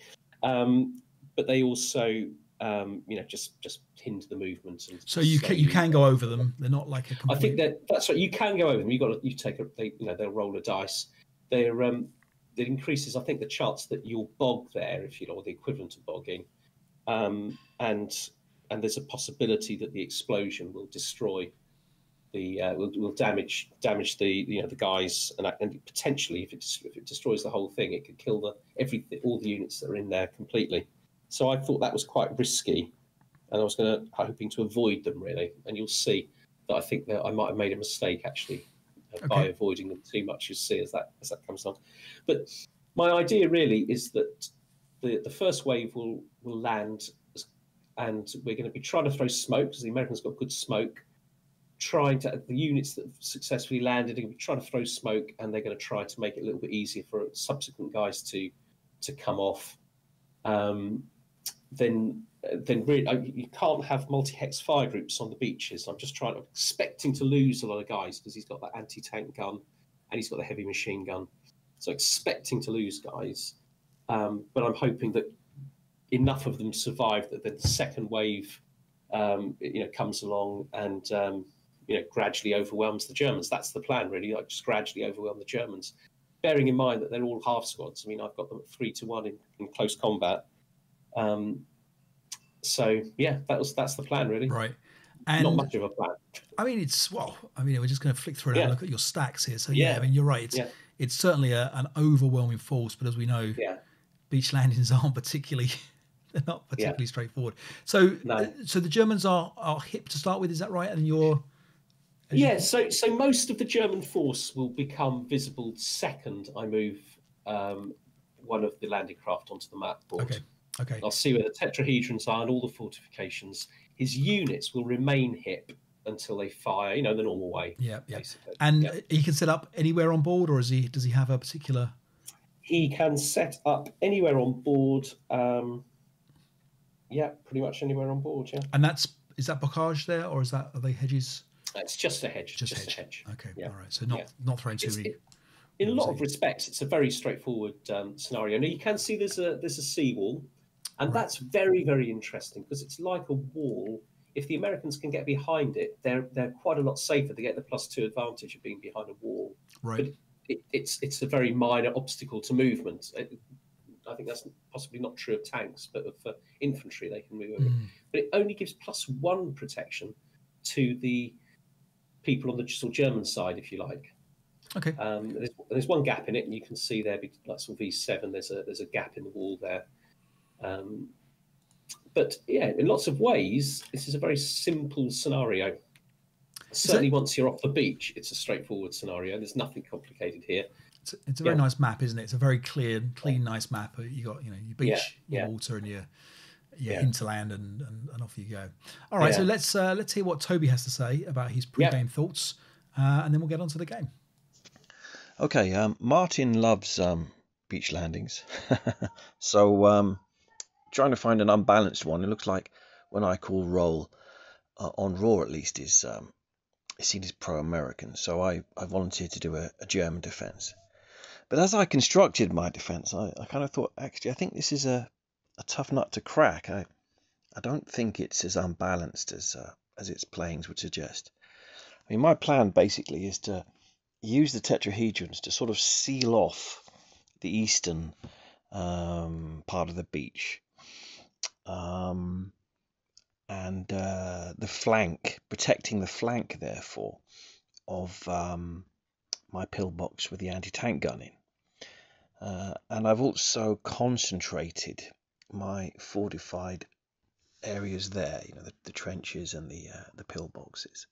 Um, but they also, um, you know, just just hinder the movement. And So you can you can go over them. They're not like a I complete. think that that's right. You can go over them. You got to you take a they you know they'll roll a dice. They're um it increases I think the chance that you'll bog there if you know or the equivalent of bogging, um and and there's a possibility that the explosion will destroy the uh, will, will damage damage the you know the guys and, and potentially if it if it destroys the whole thing it could kill the everything all the units that are in there completely. So I thought that was quite risky, and I was going to hoping to avoid them really. And you'll see that I think that I might have made a mistake actually uh, by avoiding them too much. You'll see as that as that comes on. But my idea really is that the, the first wave will will land, and we're going to be trying to throw smoke because the Americans got good smoke. Trying to the units that have successfully landed are going to be trying to throw smoke, and they're going to try to make it a little bit easier for subsequent guys to to come off. Um, then then really you can't have multi-hex fire groups on the beaches. I'm just trying, I'm expecting to lose a lot of guys because he's got that anti-tank gun and he's got the heavy machine gun. So expecting to lose guys, um, but I'm hoping that enough of them survive that the second wave, um, you know, comes along and um, you know gradually overwhelms the Germans. That's the plan, really. Like just gradually overwhelm the Germans, bearing in mind that they're all half squads. I mean, I've got them at three to one in, in close combat. Um, so yeah, that was that's the plan really. Right. And not much of a plan. I mean, it's well. I mean, we're just going to flick through it yeah. and look at your stacks here. So yeah, yeah I mean, you're right. It's yeah. it's certainly a, an overwhelming force, but as we know, yeah. beach landings aren't particularly they're not particularly straightforward. So no. uh, so the Germans are are hip to start with. Is that right? And you're yeah. So so most of the German force will become visible second. I move um, one of the landing craft onto the map board. Okay. Okay. I'll see where the tetrahedrons are and all the fortifications. His units will remain hip until they fire, you know, the normal way. Yeah, yeah. Basically. And yeah. he can set up anywhere on board, or is he? Does he have a particular? He can set up anywhere on board. Um, yeah, pretty much anywhere on board. Yeah. And that's is that bocage there, or is that are they hedges? It's just a hedge. Just, just hedge. a hedge. Okay. Yeah. All right. So not yeah. not throwing too many. It, in a lot of respects, it's a very straightforward um, scenario. Now you can see there's a there's a seawall, and right. that's very very interesting because it's like a wall. If the Americans can get behind it, they're they're quite a lot safer. They get the plus two advantage of being behind a wall. Right. But it, it's it's a very minor obstacle to movement. It, I think that's possibly not true of tanks, but for infantry they can move over. Mm. But it only gives plus one protection to the people on the sort of German side, if you like. Okay. Um, there's, there's, one gap in it, and you can see there, like some V7, there's a there's a gap in the wall there. Um, but yeah, in lots of ways, this is a very simple scenario. Certainly, once you're off the beach, it's a straightforward scenario. There's nothing complicated here. It's a, it's a very yeah. nice map, isn't it? It's a very clear, clean, nice map. You got you know your beach, yeah. your yeah. water, and your your hinterland, and, and, and off you go. All right, so let's uh, let's hear what Toby has to say about his pre-game thoughts, uh, and then we'll get on to the game. Okay, um, Martin loves um, beach landings, so um, trying to find an unbalanced one. It looks like when I call roll uh, on ROAR, at least, is um, seen as pro-American. So I, I volunteered to do a, a German defense. But as I constructed my defense, I, I kind of thought, actually, I think this is a, a tough nut to crack. I I don't think it's as unbalanced as uh, as its playings would suggest. I mean, my plan basically is to use the tetrahedrons to sort of seal off the eastern um, part of the beach. Um, and uh, the flank, protecting the flank, therefore, of um, my pillbox with the anti-tank gun in. Uh, and I've also concentrated my fortified areas there, you know, the, the trenches and the uh, the pillboxes.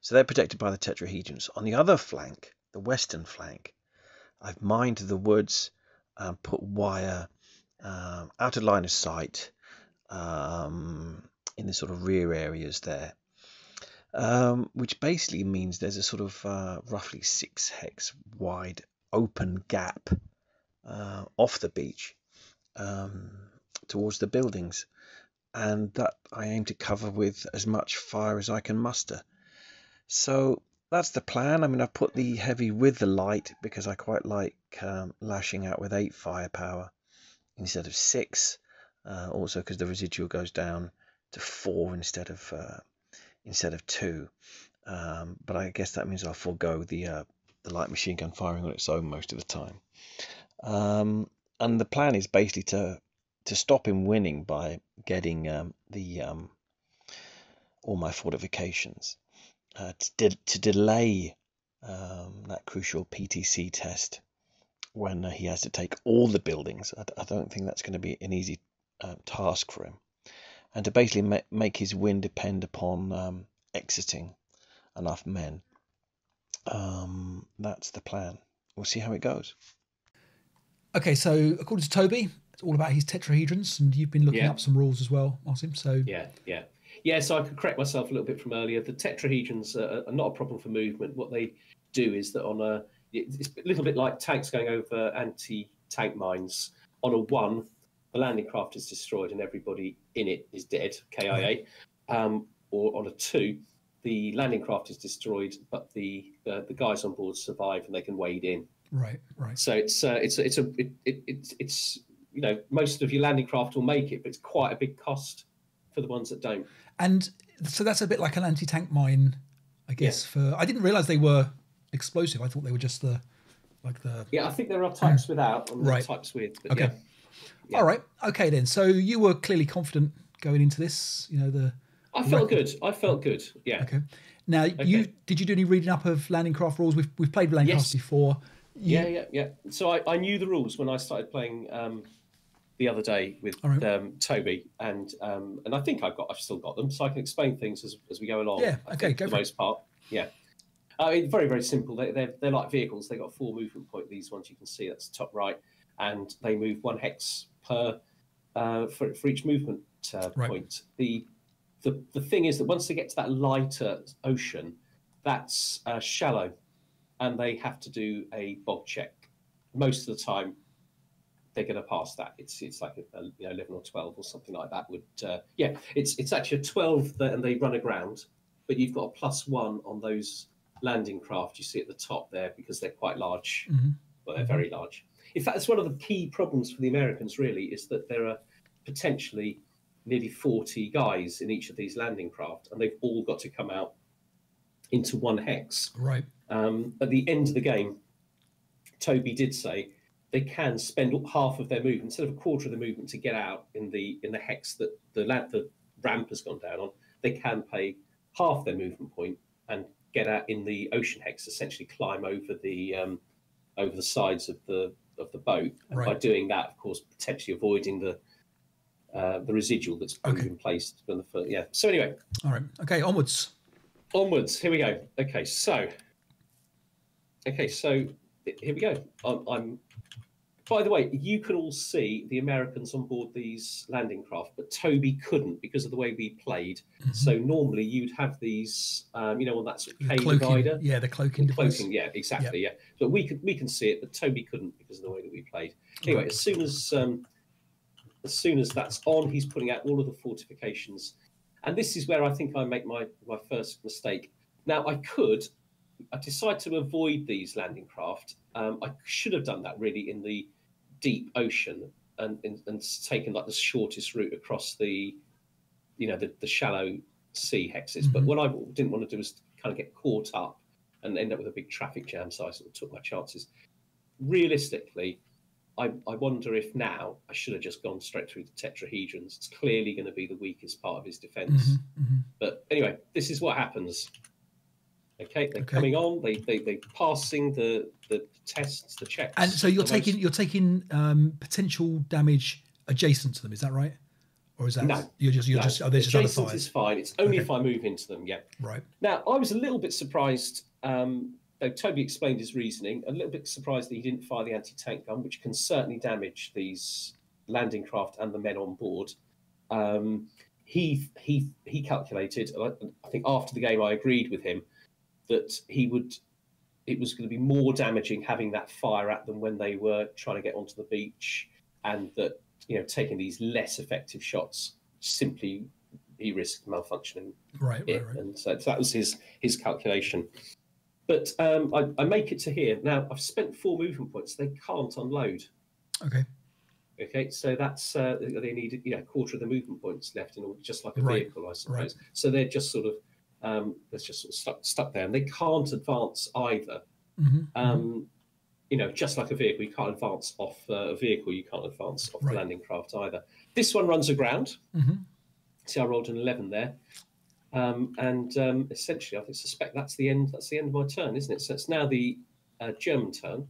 So they're protected by the tetrahedrons. On the other flank, the western flank, I've mined the woods and put wire um, out of line of sight um, in the sort of rear areas there. Um, which basically means there's a sort of uh, roughly six hex wide open gap uh, off the beach um, towards the buildings, and that I aim to cover with as much fire as I can muster. So that's the plan. I mean, I've put the heavy with the light because I quite like um, lashing out with 8 firepower instead of 6. Uh, also because the residual goes down to 4 instead of uh, instead of 2. Um, but I guess that means I'll forego the, uh, the light machine gun firing on its own most of the time. Um, and the plan is basically to to stop him winning by getting um, the um, all my fortifications uh, to, de to delay um, that crucial PTC test when uh, he has to take all the buildings. I, I don't think that's going to be an easy uh, task for him. And to basically ma make his win depend upon um, exiting enough men. Um, that's the plan. We'll see how it goes. Okay, so according to Toby, it's all about his tetrahedrons, and you've been looking Yeah. up some rules as well, Martin. So Yeah, yeah, yeah. So I could correct myself a little bit from earlier. The tetrahedrons are, are not a problem for movement. What they do is that on a it's a little bit like tanks going over anti-tank mines. On a one, the landing craft is destroyed and everybody in it is dead, KIA. Um, or on a two, the landing craft is destroyed, but the uh, the guys on board survive and they can wade in. right, right. So it's uh, it's it's a it, it, it's it's you know most of your landing craft will make it, but it's quite a big cost for the ones that don't. And so that's a bit like an anti-tank mine, I guess. For I didn't realize they were explosive. I thought they were just the like the. Yeah, I think there are types without and Right. types with. But Okay. yeah. Yeah. All right. Okay then. So you were clearly confident going into this. You know the. I felt good. I felt good. Yeah. Okay. Now you did you do any reading up of landing craft rules? We've we've played landing Yes. craft before. You- Yeah, yeah, yeah. So I, I knew the rules when I started playing um, the other day with right. um, Toby, and um, and I think I've got I've still got them, so I can explain things as, as we go along. Yeah, I okay, go for the it. most part. Yeah. Uh, very very simple. They, they're they're like vehicles. They have got four movement point. These ones you can see that's the top right, and they move one hex per uh, for for each movement uh, Right. point. The the the thing is that once they get to that lighter ocean, that's uh, shallow, and they have to do a bog check. Most of the time, they're going to pass that. It's it's like a, a, you know, eleven or twelve or something like that. Would uh, yeah, it's it's actually a twelve that, and they run aground, but you've got a plus one on those landing craft you see at the top there because they're quite large. Mhm. Well, they're very large. In fact, it's one of the key problems for the Americans. Really, is that there are potentially nearly forty guys in each of these landing craft, and they've all got to come out into one hex. Right. Um, at the end of the game, Toby did say they can spend half of their movement instead of a quarter of the movement to get out in the in the hex that the the ramp has gone down on. They can pay half their movement point and get out in the ocean hex, essentially climb over the um, over the sides of the of the boat. And by doing that, of course, potentially avoiding the uh, the residual that's Okay. in place from the fir- yeah. So anyway, All right. Okay. Onwards. onwards here we go okay so okay so here we go I'm, I'm by the way you can all see the americans on board these landing craft but toby couldn't because of the way we played. So normally you'd have these um, you know on that sort of The cloaking. divider Yeah, the cloaking device. cloaking yeah exactly yeah. But we could we can see it but toby couldn't because of the way that we played. Anyway Right. as soon as um, as soon as that's on he's putting out all of the fortifications. And this is where i think i make my my first mistake. Now i could i decide to avoid these landing craft. Um, i should have done that really in the deep ocean and and, and taken like the shortest route across the you know the, the shallow sea hexes but Mhm. what i didn't want to do was kind of get caught up and end up with a big traffic jam so i sort of took my chances realistically I, I wonder if now I should have just gone straight through the tetrahedrons. It's clearly going to be the weakest part of his defense. Mhm, mhm. But anyway, this is what happens. Okay, they're Okay. coming on. They they they passing the the tests, the checks. And so you're taking you're taking um, potential damage adjacent to them. Is that right? Or is that No. you're just you're No, just oh, there's just other adjacent fires. is fine. It's only Okay. if I move into them. Yeah. Right. Now, I was a little bit surprised. Um, though Toby explained his reasoning. A little bit surprised that he didn't fire the anti-tank gun, which can certainly damage these landing craft and the men on board. Um, he he he calculated. I think after the game, I agreed with him that he would. It was going to be more damaging having that fire at them when they were trying to get onto the beach, and that you know taking these less effective shots simply he risked malfunctioning Right. it, Right. Right. and so that was his his calculation. But um, I, I make it to here now. I've spent four movement points. They can't unload. Okay. Okay, so that's uh, they need you know a quarter of the movement points left in order, just like a Right, vehicle, I suppose. right. So they're just sort of um, they're just sort of stuck stuck there, and they can't advance either. hmm Um, you know, just like a vehicle, you can't advance off uh, a vehicle. You can't advance off Right. the landing craft either. This one runs aground. hmm See, I rolled an eleven there, um, and um, essentially, I think suspect that's the end. That's the end of my turn, isn't it? So it's now the uh, German turn.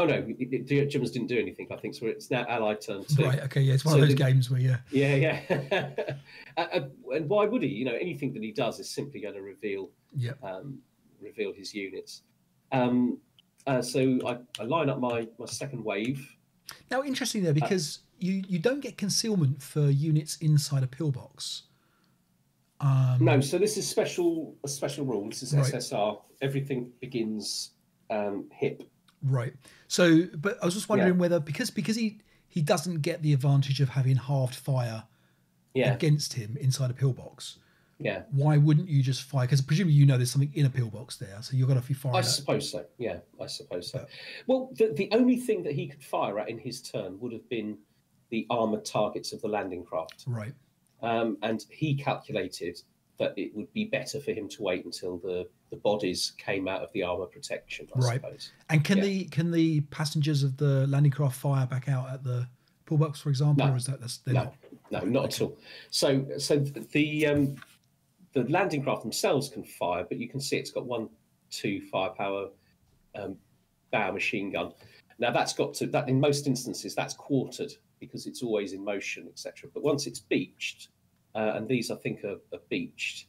Oh no, it, it- the Germans didn't do anything. I think so. It's now Allied turn too. Right. Okay. Yeah. It's one So of those the- games where yeah. Yeah, yeah. Uh, uh, and why would he? You know, anything that he does is simply going to reveal Yeah. um, reveal his units. Um, Uh, so I, I line up my, my second wave. Now, interesting there because you you don't get concealment for units inside a pillbox. Um, No, so this is special a special rule. This is Right. SSR. Everything begins um, hip. Right. So, but I was just wondering whether because because he he doesn't get the advantage of having halved fire Yeah, against him inside a pillbox. yeah. Why wouldn't you just fire? Because presumably you know there's something in a pillbox there, so you're gonna be firing. I suppose so. Yeah, I suppose so. But- Well, the, the only thing that he could fire at in his turn would have been the armored targets of the landing craft. Right. Um, and he calculated that it would be better for him to wait until the, the bodies came out of the armor protection, I Right. suppose. And can Yeah. the can the passengers of the landing craft fire back out at the pillbox, for example, No. or is that that's No, not? no, not at all. So, so the um, the landing craft themselves can fire, but you can see it's got one, two firepower um, bow machine gun. Now that's got to that in most instances that's quartered because it's always in motion, etc. But once it's beached, uh, and these I think are, are beached,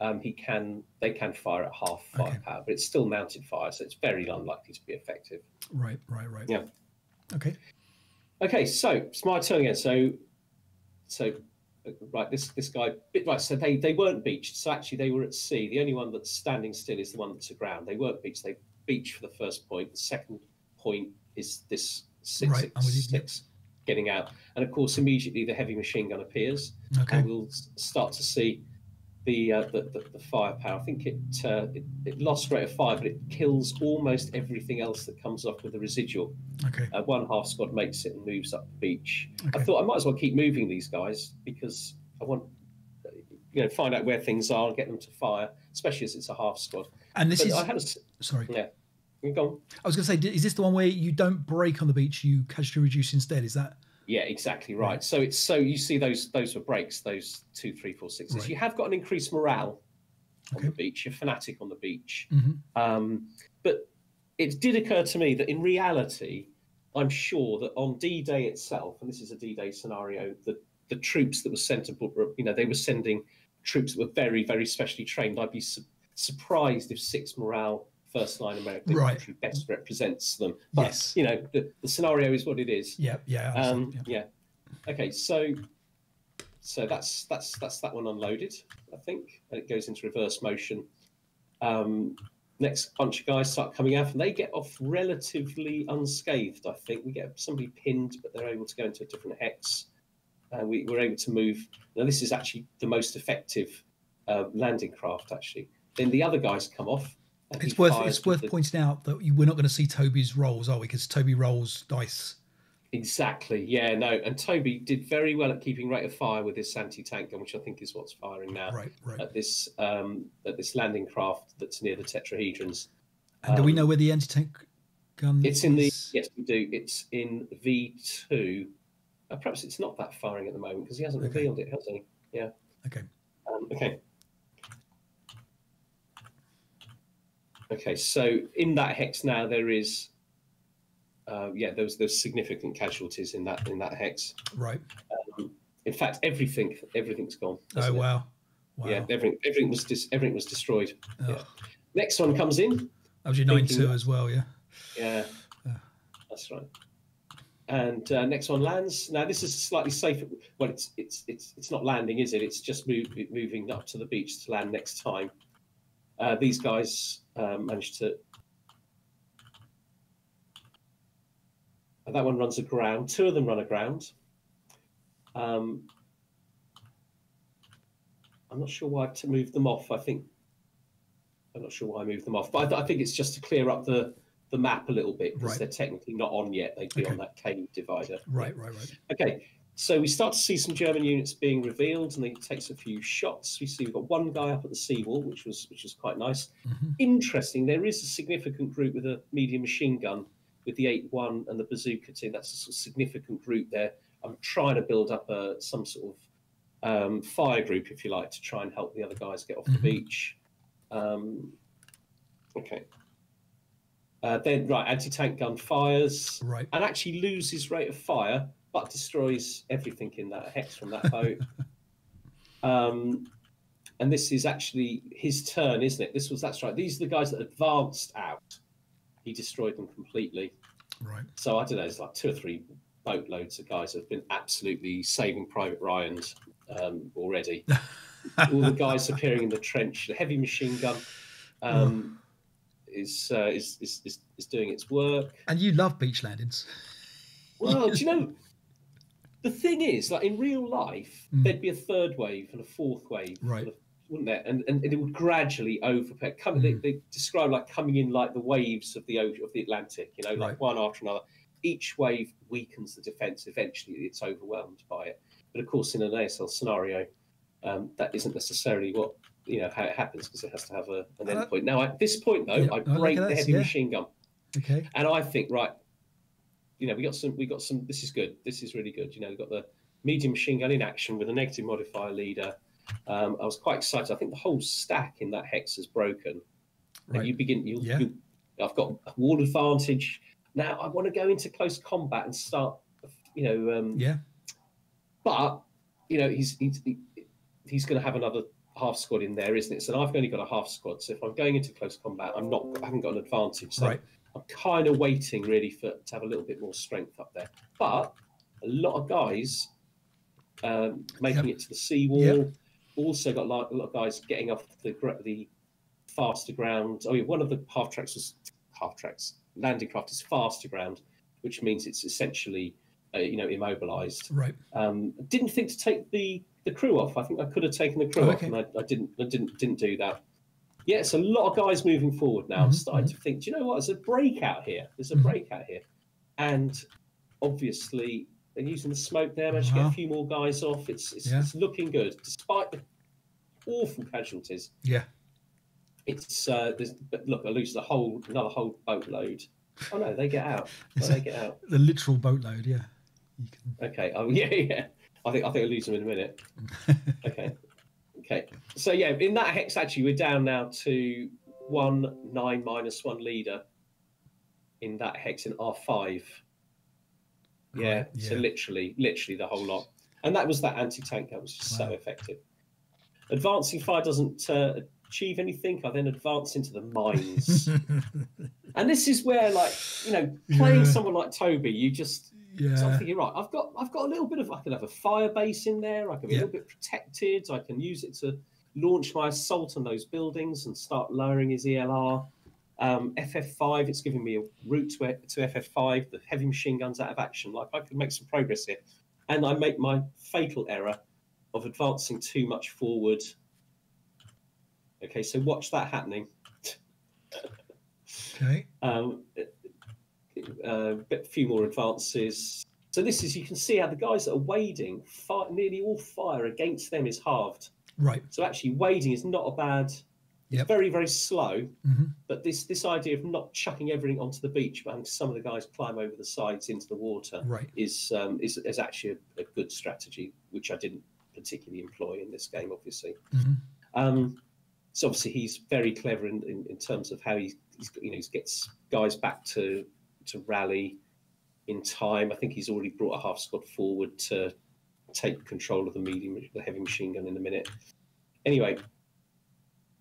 um, he can they can fire at half Okay. firepower, but it's still mounted fire, so it's very unlikely to be effective. Right. Right. Right. Yeah. Okay. Okay, so it's my turn again. So, so uh, right, this this guy, right. So they they weren't beached. So actually, they were at sea. The only one that's standing still is the one that's aground. They weren't beached. They beached for the first point. The second point is this six Right, I'm with you, six six getting out, and of course, immediately the heavy machine gun appears, Okay. and we'll start to see. The, uh, the, the the firepower. I think it, uh, it it lost rate of fire, but it kills almost everything else that comes off with the residual Okay. uh, one half squad makes it and moves up the beach. Okay. I thought I might as well keep moving these guys because I want, you know, find out where things are and get them to fire, especially as it's a half squad. And this But is I had a, sorry. yeah, go on. I was going to say, is this the one where you don't break on the beach, you casualty reduce instead? Is that Yeah, exactly right. Right. So it's so you see those those were breaks, those two, three, four, sixes. Right. You have got an increased morale on Okay. the beach. You're fanatic on the beach. Mhm. Um, but it did occur to me that in reality, I'm sure that on D-Day itself, and this is a D-Day scenario, the the troops that were sent to, Bu- you know, they were sending troops that were very, very specially trained. I'd be su- surprised if six morale first line American Right. infantry best represents them. But Yes. you know, the, the scenario is what it is. Yeah, yeah. Um, yeah. yeah. Okay, so so that's that's that's that one unloaded, I think, and it goes into reverse motion. Um, next bunch of guys start coming out, and they get off relatively unscathed. I think we get somebody pinned, but they're able to go into a different hex, and we, we're able to move. Now this is actually the most effective uh, landing craft, actually. Then the other guys come off. It's worth it's worth the- pointing out that we're not going to see Toby's rolls, are we? Because Toby rolls dice. Exactly. Yeah, no. And Toby did very well at keeping rate of fire with his anti tank gun, which I think is what's firing now Right, right. at this um, at this landing craft that's near the tetrahedrons. And do we um, know where the anti-tank gun? It's in the yes, we do. It's in V two. Uh, perhaps it's not that firing at the moment because he hasn't Okay. revealed it, has he? Yeah. Okay. Um, okay. Okay, so in that hex now there is, uh, yeah, there's there's significant casualties in that in that hex. Right. In fact, everything everything's gone. Oh wow. Wow. Yeah, everything everything was dis- everything was destroyed. Yeah. Next one comes in. That was your nine two as well, yeah. Yeah, Yeah. that's right. And uh, next one lands. Now this is slightly safer. Well, it's it's it's it's not landing, is it? It's just move, moving up to the beach to land next time. Uh, these guys um, managed to. that one runs aground. Two of them run aground. Um, I'm not sure why to move them off. I think I'm not sure why I moved them off, but I, I think it's just to clear up the the map a little bit because Right. they're technically not on yet. They'd be Okay. on that cave divider. Right, right, right. Okay, so we start to see some German units being revealed, and he takes a few shots. We see we've got one guy up at the seawall, which was which was quite nice. Mhm. Interesting. There is a significant group with a medium machine gun with the 8-1 and the bazooka too. That's a sort of significant group there. I'm trying to build up a some sort of um, fire group, if you like, to try and help the other guys get off Mhm. the beach. Um, okay. Uh, then right, anti-tank gun fires Right. and actually loses rate of fire, but destroys everything in that hex from that boat. um, and this is actually his turn, isn't it? This was that's right. These are the guys that advanced out he destroyed them completely. Right. So I don't know, it's like two or three boatloads of guys have been absolutely saving Private Ryan's um, already. All the guys appearing in the trench, the heavy machine gun um, is, uh, is, is is is doing its work. And you love beach landings. Well, do you know? The thing is, like in real life, Mm. there'd be a third wave and a fourth wave, Right. wouldn't there? And, and it would gradually overpack. Come, they, Mm. they describe like coming in like the waves of the ocean, of the Atlantic. You know, like Right. one after another. Each wave weakens the defense. Eventually, it's overwhelmed by it. But of course, in an ASL scenario, um, that isn't necessarily what you know how it happens because it has to have a, an Uh, end point. Now, at this point, though, yeah, I I break at the heavy yeah. machine gun. Okay. And I think, right, you know, we got some, we got some. This is good. This is really good. You know, we've got the medium machine gun in action with a negative modifier leader. Um, I was quite excited. I think the whole stack in that hex is broken. Right. And you begin. You, Yeah. you, I've got a wall advantage. Now I want to go into close combat and start. You know, um, Yeah. but you know, he's he's he, he's going to have another half squad in there, isn't it? So I've only got a half squad. So if I'm going into close combat, I'm not. I haven't got an advantage. So Right. I'm kind of waiting really for to have a little bit more strength up there. But a lot of guys um, making Yep. it to the seawall. Yep. Also got a lot, a lot of guys getting off the the faster ground. Oh yeah, one of the half tracks was half tracks. Landing craft is faster ground, which means it's essentially uh, you know immobilized. Right. Um, didn't think to take the the crew off. I think I could have taken the crew Oh, off, and I, I didn't. I didn't didn't do that. Yeah, it's a lot of guys moving forward now. I'm Mhm, starting to think. Do you know what? There's a breakout here. There's a Mhm. breakout here, and obviously they're using the smoke there. Managed to get Uh-huh. a few more guys off. It's it's, Yeah. it's looking good despite the awful casualties. Yeah. It's uh, there's, but look, I lose the whole another whole boatload. Oh no, they get out. Oh, they get out. The literal boatload. Yeah. You can. Okay. Oh yeah, yeah. I think I think I lose them in a minute. Okay. Okay. So yeah, in that hex actually we're down now to one nine minus one leader in that hex in R five. Yeah. Right, So literally, literally the whole lot. And that was that anti-tank gun was just so effective. Advancing fire doesn't uh, achieve anything. I then advance into the mines. and this is where like, you know, playing Yeah. someone like Toby, you just so I'm yeah. thinking, right, I've got I've got a little bit of I can have a fire base in there, I can be Yeah. a little bit protected, I can use it to launch my assault on those buildings and start lowering his ELR. Um, FF5, it's giving me a route to, to FF5, the heavy machine guns out of action. Like I could make some progress here. And I make my fatal error of advancing too much forward. Okay, so watch that happening. Okay. um, a bit few more advances. So this is you can see how the guys that are wading, fire, nearly all fire against them is halved. Right. So actually, wading is not a bad. Yep. Very very slow, hmm but this this idea of not chucking everything onto the beach, but having some of the guys climb over the sides into the water Right. is um, is, is actually a, a good strategy, which I didn't particularly employ in this game, obviously. hmm Um, so obviously he's very clever in, in, in terms of how he, he's you know he gets guys back to to rally in time. I think he's already brought a half squad forward to take control of the medium, the heavy machine gun in a minute. Anyway,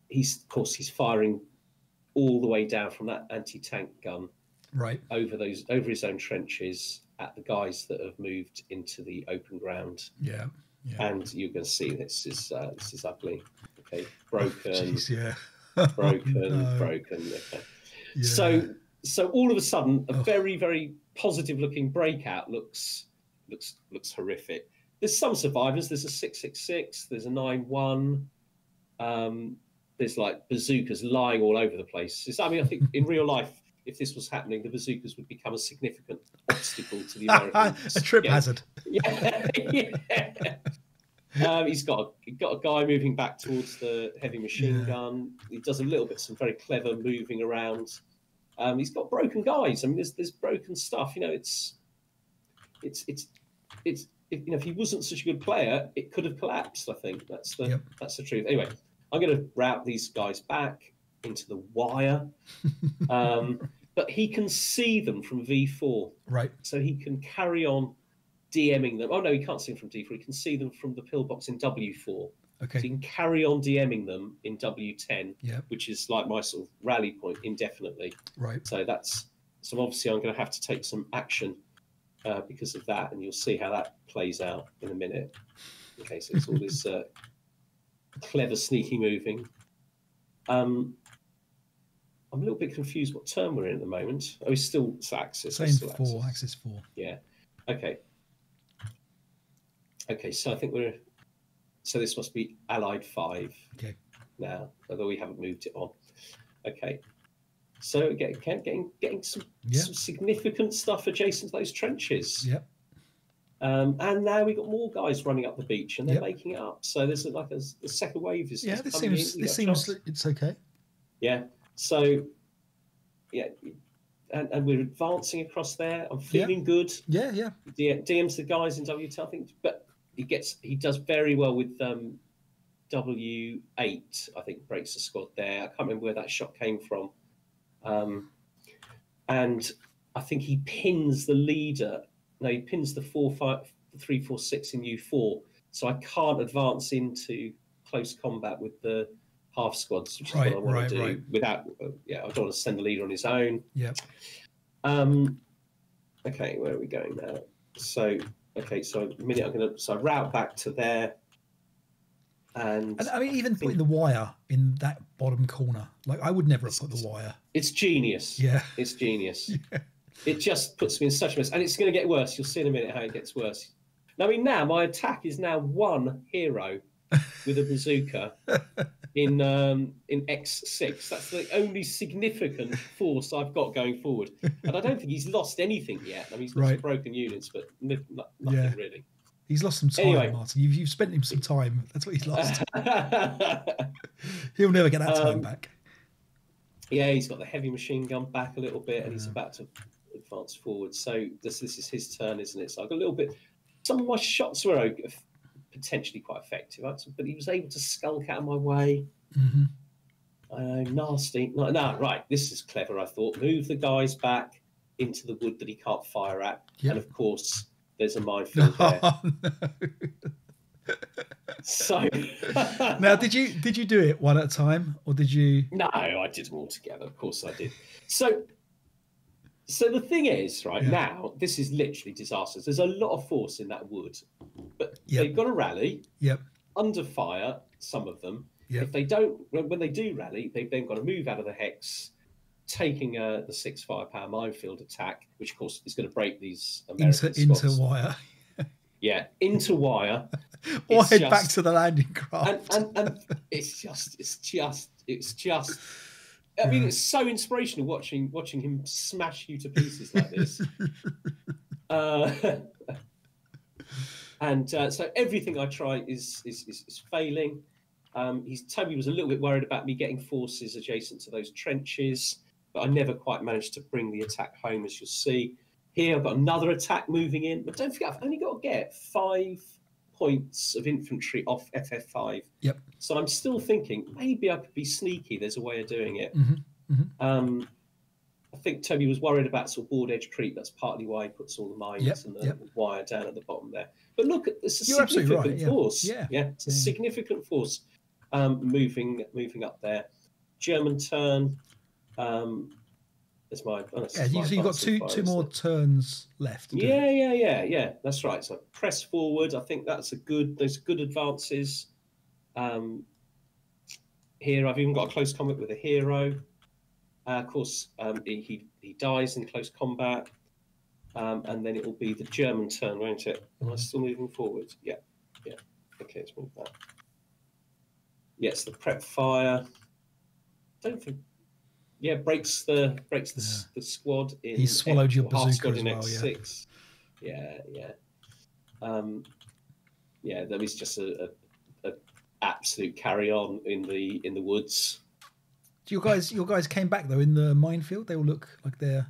he's of course he's firing all the way down from that anti-tank gun Right. over those over his own trenches at the guys that have moved into the open ground Yeah. Yeah. and you're going to see this is uh, this is ugly. Okay, broken, Jeez, yeah. broken, No. broken. Okay. Yeah. So so all of a sudden, a Oh. very very positive looking breakout looks looks looks horrific. There's some survivors. There's a six six six. There's a nine one. Um, there's like bazookas lying all over the place. It's, I mean, I think in real life, if this was happening, the bazookas would become a significant obstacle to the Americans. a trip Yeah. hazard. Yeah, yeah. Um, he's got a, he's got a guy moving back towards the heavy machine Yeah. gun. He does a little bit, some very clever moving around. Um, he's got broken guys. I mean, there's there's broken stuff. You know, it's it's it's it's if, you know, if he wasn't such a good player, it could have collapsed. I think that's the Yep. that's the truth. Anyway, I'm going to route these guys back into the wire, um, but he can see them from V4 Right. so he can carry on DMing them. Oh no, he can't see them from D4. He can see them from the pillbox in W4. Okay. So you can carry on DMing them in W10, Yep. which is like my sort of rally point indefinitely. Right. So that's so obviously I'm going to have to take some action uh, because of that, and you'll see how that plays out in a minute. Okay, so it's all this uh, clever, sneaky moving. Um, I'm a little bit confused what term we're in at the moment. Oh, it's still it's Axis. Same still four, Axis. axis four. Yeah. Okay. Okay, so I think we're so this must be Allied five Okay. now, although we haven't moved it on. Okay. So get, get- getting getting some, Yeah. some significant stuff adjacent to those trenches. Yep. Um, and now we've got more guys running up the beach, and they're Yep. making it up. So there's like a, the second wave is Yeah, this seems in. This seems it's okay. Yeah. So, yeah, and, and we're advancing across there. I'm feeling good. Yeah, yeah. D- DM's the guys in WT, I think, but he gets he does very well with um, W eight. I think breaks the squad there. I can't remember where that shot came from, um, and I think he pins the leader. No, he pins the four five three four six in U four. So I can't advance into close combat with the half squads, which is what I want right, to do right. without. Yeah, I don't want to send the leader on his own. Yeah. Um, okay, where are we going now? So, okay, so a minute I'm gonna so I route back to there, and And I mean, even putting the wire in that bottom corner, like I would never have put the wire. it's genius. Yeah. It's genius. It just puts me in such a mess, and it's going to get worse. You'll see in a minute how it gets worse. Now, I mean, now my attack is now one hero with a bazooka in um, in X six. That's the only significant force I've got going forward, and I don't think he's lost anything yet. I mean, he's lost Right. broken units, but nothing Yeah. really. He's lost some time, Anyway. Martin. You've, you've spent him some time. That's what he's lost. He'll never get that time Um, back. Yeah, he's got the heavy machine gun back a little bit, and he's about to advance forward. So this this is his turn, isn't it? So I've got a little bit. Some of my shots were o- potentially quite effective, but he was able to skulk out of my way. hmm I know, nasty. No, no, right. This is clever. I thought. Move the guys back into the wood that he can't fire at, Yep. and of course, there's a minefield there. Oh, no. So Now, did you did you do it one at a time, or did you? No, I did them all together. Of course, I did. So, so the thing is, right Yeah. now, this is literally disastrous. There's a lot of force in that wood, but Yep. they've got to rally Yep. under fire. Some of them. Yep. If they don't, when they do rally, they've then got to move out of the hex, taking uh, the six firepower minefield attack, which of course is going to break these American Into into wire, Yeah, into wire. or head back to the landing and, craft. and and it's just it's just it's just I mean it's so inspirational watching watching him smash you to pieces like this. uh, and uh, so everything I try is is, is, is failing. Um, he's Toby was a little bit worried about me getting forces adjacent to those trenches, but I never quite managed to bring the attack home, as you'll see. Here I've got another attack moving in, but don't forget I've only got to get five points of infantry off FF5. Yep. So I'm still thinking maybe I could be sneaky. There's a way of doing it. Mhm, Um, I think Toby was worried about sort of board edge creep. That's partly why he puts all the mines Yep, and the yep. wire down at the bottom there. But look, it's a You're significant right, yeah. force. Yeah, yeah, it's a yeah. significant force um, moving moving up there. German turn. Um, there's my. Oh, that's yeah, you, my so you've got two two more it? turns left. to do. Yeah, yeah, yeah, yeah. That's right. So press forward. I think that's a good. There's good advances. Um, here, I've even got a close combat with a hero. Uh, of course, um, he, he he dies in close combat, um, and then it will be the German turn, won't it? Am I still moving forward? Yeah, yeah. Okay, let's move that. Yes, the prep fire. Don't think. Yeah, breaks the breaks the, s the squad in. He swallowed your or bazooka squad as in well, yeah. X6. Yeah, yeah. Um, yeah, there was just a, a, a absolute carry on in the in the woods. Do you guys your guys came back though in the minefield? They all look like they're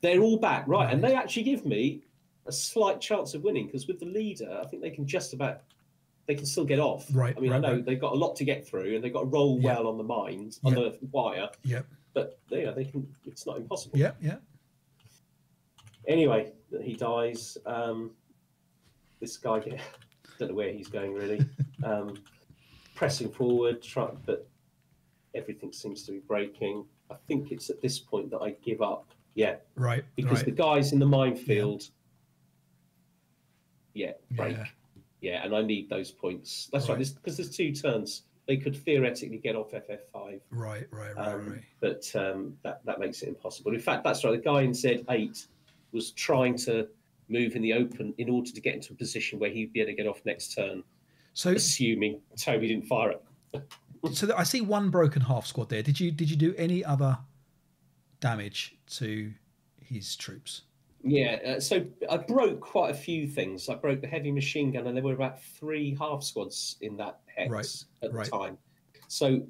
They're all back, right? And they actually give me a slight chance of winning because with the leader, I think they can just about they can still get off. Right, I mean, right, I know right. they've got a lot to get through and they've got to roll Yeah. well on the mines Yeah. on the wire, yep, but you know, they can. It's not impossible. yep, yep. Anyway, he dies. Um, this guy, get, don't know where he's going really. Um, pressing forward, try, but everything seems to be breaking. I think it's at this point that I give up. Yeah, Right. because right. the guys in the minefield, yeah, break. Yeah. Yeah. and I need those points. That's right. Right. Because there's two turns. They could theoretically get off FF5, Right. Right. Right. um, right. but um, that that makes it impossible. In fact, that's right. The guy in Z8 was trying to move in the open in order to get into a position where he'd be able to get off next turn, So, assuming Toby didn't fire it. so I see one broken half squad there. Did you did you do any other damage to his troops? Yeah, uh, so I broke quite a few things. I broke the heavy machine gun, and there were about three half squads in that hex Right, at the right. time. So,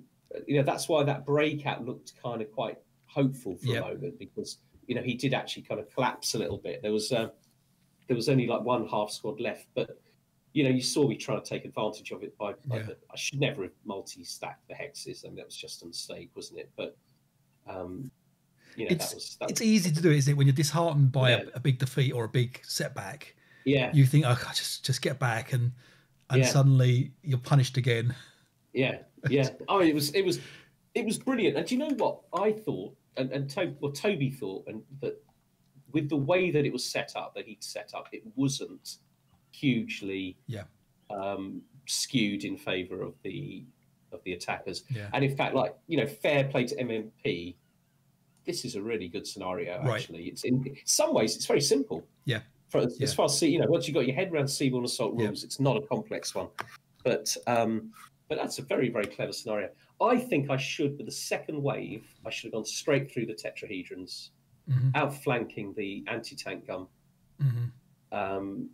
you know, that's why that breakout looked kind of quite hopeful for Yep. a moment because you know he did actually kind of collapse a little bit. There was uh, there was only like one half squad left, but you know you saw me trying to take advantage of it by. Yeah. the, I should never have multi-stacked the hexes. I mean that was just a mistake, wasn't it? But um, you know It's that was that it's was, easy to do, isn't it? When you're disheartened by Yeah. a, a big defeat or a big setback, yeah. you think, "Oh, God, just just get back," and and Yeah. suddenly you're punished again. Yeah, yeah. Oh, it was it was it was brilliant. And do you know what I thought, and and to, well, Toby thought, and that with the way that it was set up, that he'd set up, it wasn't hugely Yeah. um, skewed in favour of the of the attackers. Yeah. And in fact, like you know, fair play to MMP. This is a really good scenario. Right. Actually, it's in some ways it's very simple. Yeah. For, as far as you know, once you've got your head around seaborne assault Yeah. rules, it's not a complex one. But um, but that's a very very clever scenario. I think I should, with the second wave, I should have gone straight through the tetrahedrons, hmm outflanking the anti-tank gun hmm um,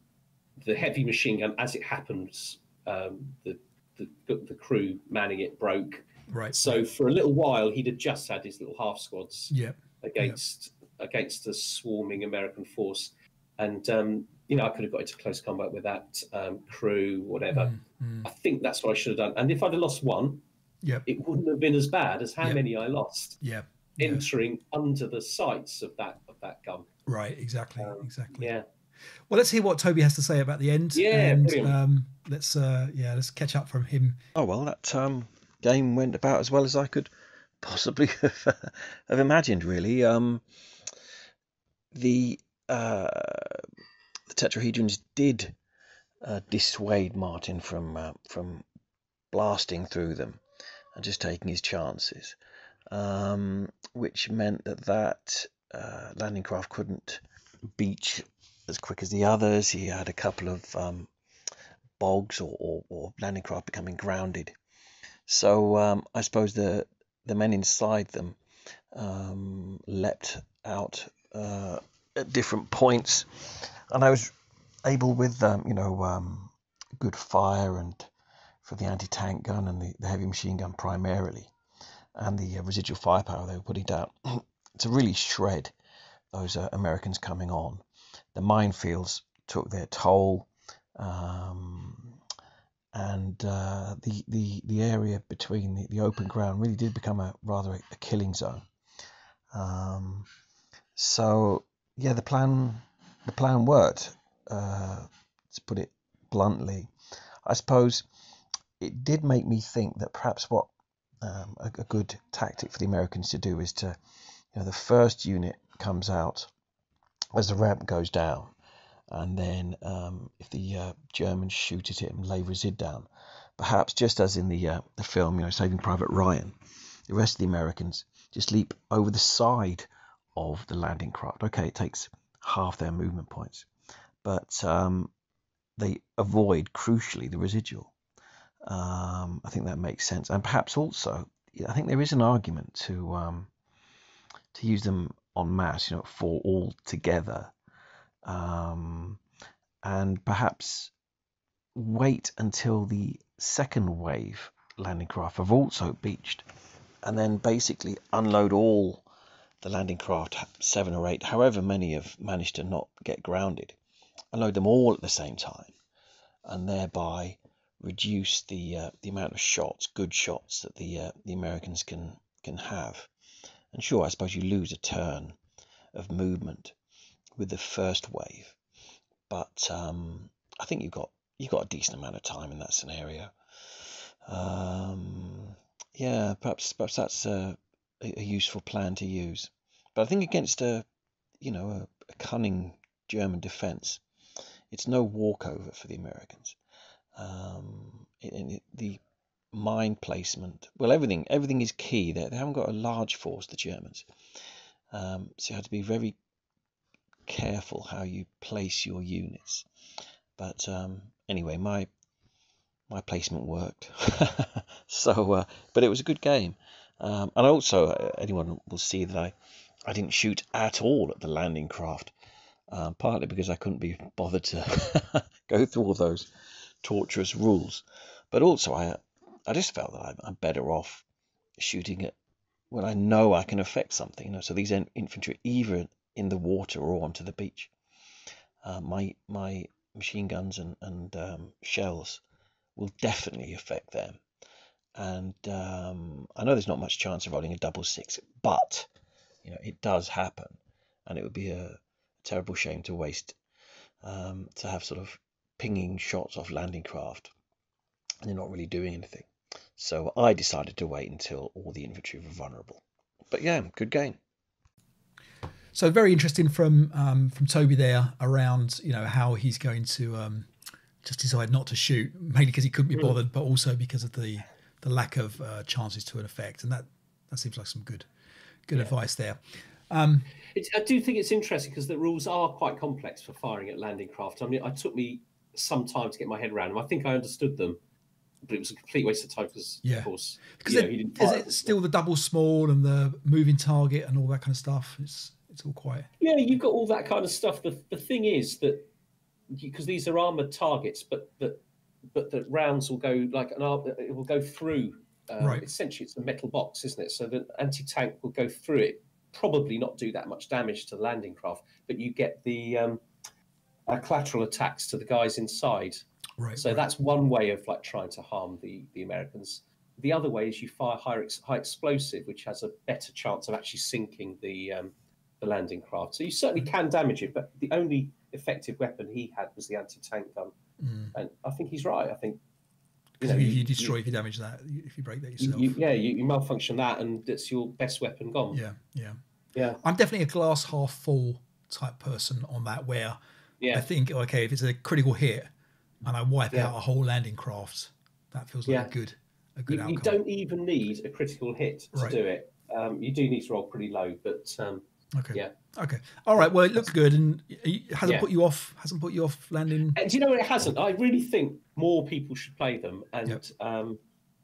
the heavy machine gun, as it happens, um, the, the the crew manning it broke. Right. So for a little while, he'd have just had his little half squads yeah. against against the swarming American force, and um, you know I could have got into close combat with that um, crew, whatever. Mm, mm. I think that's what I should have done. And if I'd have lost one, Yep. it wouldn't have been as bad as how Yep. many I lost Yeah. Yeah. entering under the sights of that of that gun. Right. Exactly. Um, exactly. Yeah. Well, let's hear what Toby has to say about the end. Yeah, and um, let's uh, yeah, let's catch up from him. Oh well, that um, game went about as well as I could possibly have, have imagined. Really, um, the uh, the tetrahedrons did uh, dissuade Martin from uh, from blasting through them and just taking his chances, um, which meant that that uh, landing craft couldn't beach as quick as the others. He had a couple of um, bogs or, or, or landing craft becoming grounded. So um, I suppose the the men inside them um, leapt out uh, at different points, and I was able with um, you know um, good fire and for the anti-tank gun and the, the heavy machine gun primarily, and the uh, residual firepower they were putting down to really shred those uh, Americans coming on. The minefields took their toll. Um, and uh, the, the the area between the, the open ground really did become a rather a, a killing zone. Um, so yeah, the plan the plan worked. Uh, to put it bluntly, I suppose it did make me think that perhaps what um, a, a good tactic for the Americans to do is to, you know, the first unit comes out as the ramp goes down, and then um, if the uh, Germans shoot at it and lay resid down, perhaps just as in the uh, the film, you know, Saving Private Ryan, the rest of the Americans just leap over the side of the landing craft. Okay, it takes half their movement points, but um, they avoid crucially the residual. Um, I think that makes sense, and perhaps also, I think there is an argument to um, to use them en masse, you know, for all together um, and perhaps wait until the second wave landing craft have also beached, and then basically unload all the landing craft, seven or eight, however many have managed to not get grounded, and load them all at the same time, and thereby reduce the uh, the amount of shots, good shots that the uh, the Americans can can have. And sure, I suppose you lose a turn of movement with the first wave, but um, I think you've got you've got a decent amount of time in that scenario. Um, yeah, perhaps perhaps that's a, a useful plan to use. But I think against a you know a, a cunning German defence, it's no walkover for the Americans. Um, it, it, the mine placement, well, everything everything is key. They, they haven't got a large force, the Germans, um, so you have to be very careful how you place your units. But um, anyway, my my placement worked. so, uh, but it was a good game. Um, and also, uh, anyone will see that I, I didn't shoot at all at the landing craft, um, partly because I couldn't be bothered to go through all those torturous rules, but also I, I just felt that I'm, better off shooting it when I know I can affect something. You know, so these infantry either in the water or onto the beach. Uh, my my machine guns and and um, shells will definitely affect them. And um, I know there's not much chance of rolling a double six, but you know it does happen, and it would be a, a terrible shame to waste um, to have sort of pinging shots off landing craft, and they're not really doing anything. So I decided to wait until all the infantry were vulnerable. But yeah, good game. So very interesting from um, from Toby there around you know how he's going to um, just decide not to shoot, mainly because he couldn't be bothered, but also because of the the lack of uh, chances to an effect, and that that seems like some good good yeah. advice there. Um, I do think it's interesting because the rules are quite complex for firing at landing craft. I mean, it took me some time to get my head around them. I think I understood them, but it was a complete waste of time because, yeah. of course, because know, is it still the double small and the moving target and all that kind of stuff? It's it's all quiet. Yeah, you've got all that kind of stuff. The the thing is that because these are armored targets, but that but the rounds will go like an it will go through. Um, right. Essentially, it's a metal box, isn't it? So the anti tank will go through it. Probably not do that much damage to the landing craft, but you get the um, uh, collateral attacks to the guys inside. Right. So right. that's one way of like trying to harm the the Americans. The other way is you fire high, high explosive, which has a better chance of actually sinking the um, the landing craft. So you certainly mm. can damage it, but the only effective weapon he had was the anti-tank gun, mm. and I think he's right. I think you know, if you, you destroy, you, if you damage that, if you break that yourself, you, yeah, you, malfunction that, and it's your best weapon gone. Yeah, yeah, yeah. I'm definitely a glass half full type person on that, where yeah. I think okay, if it's a critical hit and I wipe yeah. out a whole landing craft, that feels like yeah. a good, a good. You don't even need a critical hit to right. do it. Um, you do need to roll pretty low, but um, Okay. Yeah. Okay. All right. Well, it looks good, and it hasn't yeah. put you off. Hasn't put you off landing. And do you know what? It hasn't. I really think more people should play them, and yep. um,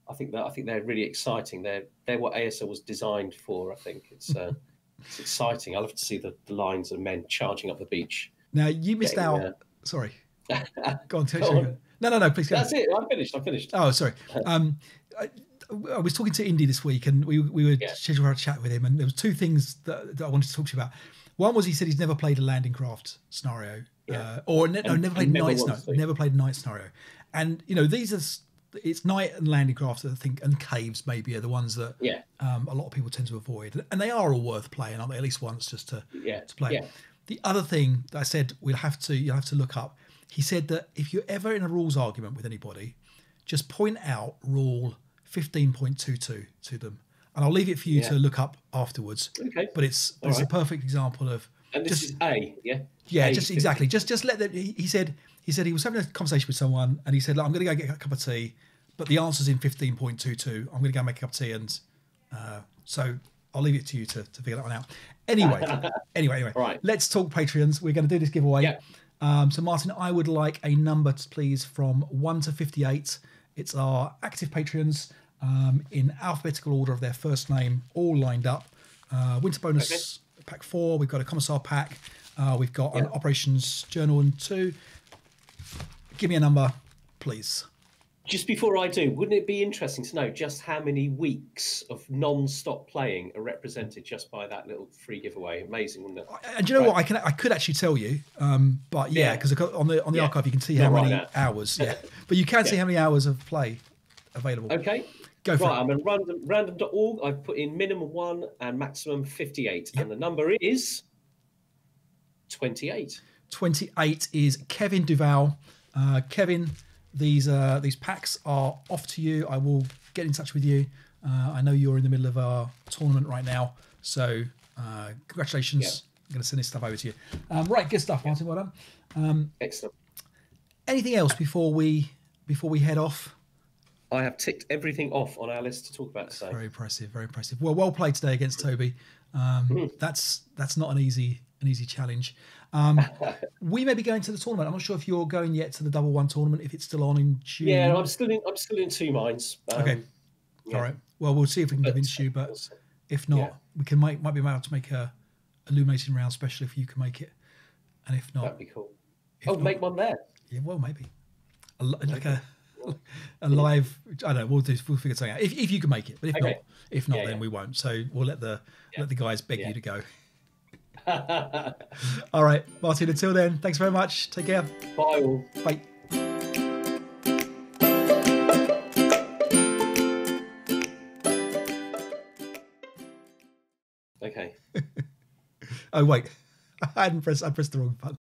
I think that I think they're really exciting. They're they're what ASL was designed for. I think it's uh, it's exciting. I love to see the, the, lines of men charging up the beach. Now you missed out. Uh... Sorry. go on. Go on. No, no, no. Please go. That's it. I'm finished. I'm finished. Oh, sorry. Um, I, I was talking to Indy this week, and we we were yeah. scheduled a chat with him, and there was two things that, that, I wanted to talk to you about. One was he said he's never played a landing craft scenario, yeah. uh, or ne- no, never played night scenario, never played night scenario, and you know these are it's night and landing craft I think and caves maybe are the ones that yeah um, a lot of people tend to avoid, and they are all worth playing, aren't they? At least once just to yeah to play. Yeah. The other thing that I said we'll have to you'll have to look up. He said that if you're ever in a rules argument with anybody, just point out rule 15.22 to them. And I'll leave it for you yeah. to look up afterwards. Okay. But it's it's right. a perfect example of and this just, is A, yeah. Yeah, a just 50. exactly. Just just let them he, he, said he said he was having a conversation with someone and he said, I'm gonna go get a cup of tea, but the answer's in 15.22. I'm gonna go make a cup of tea and uh, so I'll leave it to you to, to figure that one out. Anyway, anyway, anyway. Right. Let's talk Patreons. We're going to do this giveaway. Yeah. Um, so, Martin, I would like a number, please, from 1 to 58. It's our active Patreons um, in alphabetical order of their first name, all lined up. Uh, winter bonus okay. pack four. We've got a commissar pack. Uh, we've got an operations journal and two. Give me a number, please. Just before I do, wouldn't it be interesting to know just how many weeks of non-stop playing are represented just by that little free giveaway? Amazing, wouldn't it? And you know right. what? I can I could actually tell you, um, but yeah, because yeah. on the on the yeah. archive you can see how Not many right hours. Yeah, but you can see how many hours of play available. Okay, Go for right, it. I'm in random, random.org. I've put in minimum one and maximum 58. Yep. And the number is 28. 28 is Kevin Duval. Uh, Kevin, these uh, these packs are off to you. I will get in touch with you. Uh, I know you're in the middle of our tournament right now, so uh, congratulations. Yeah. I'm going to send this stuff over to you. Um, right, good stuff, Martin. Well done. Excellent. Anything else before we before we head off? I have ticked everything off on our list to talk about today. Very impressive, very impressive. Well, well played today against Toby. Um, That's that's not an easy an easy challenge. Um, we may be going to the tournament. I'm not sure if you're going yet to the double one tournament. If it's still on in June. Yeah, I'm still in. I'm still in two minds. Um, Okay. yeah. All right. Well, we'll see if we can But- convince you, but if not, Yeah. we can make might be able to make a illuminating round special if you can make it, and if not, That'd be cool. Oh, not- make one there. Yeah, well, maybe a, li- like a a live. I don't know. We'll do. We'll figure something out if, if you can make it. But if Okay. not, if not, Yeah, then yeah. we won't. So we'll let the let the guys beg Yeah. you to go. All right, Martin. Until then, thanks very much. Take care. Bye all. Bye. Okay. Oh wait, I hadn't pressed. I pressed the wrong button.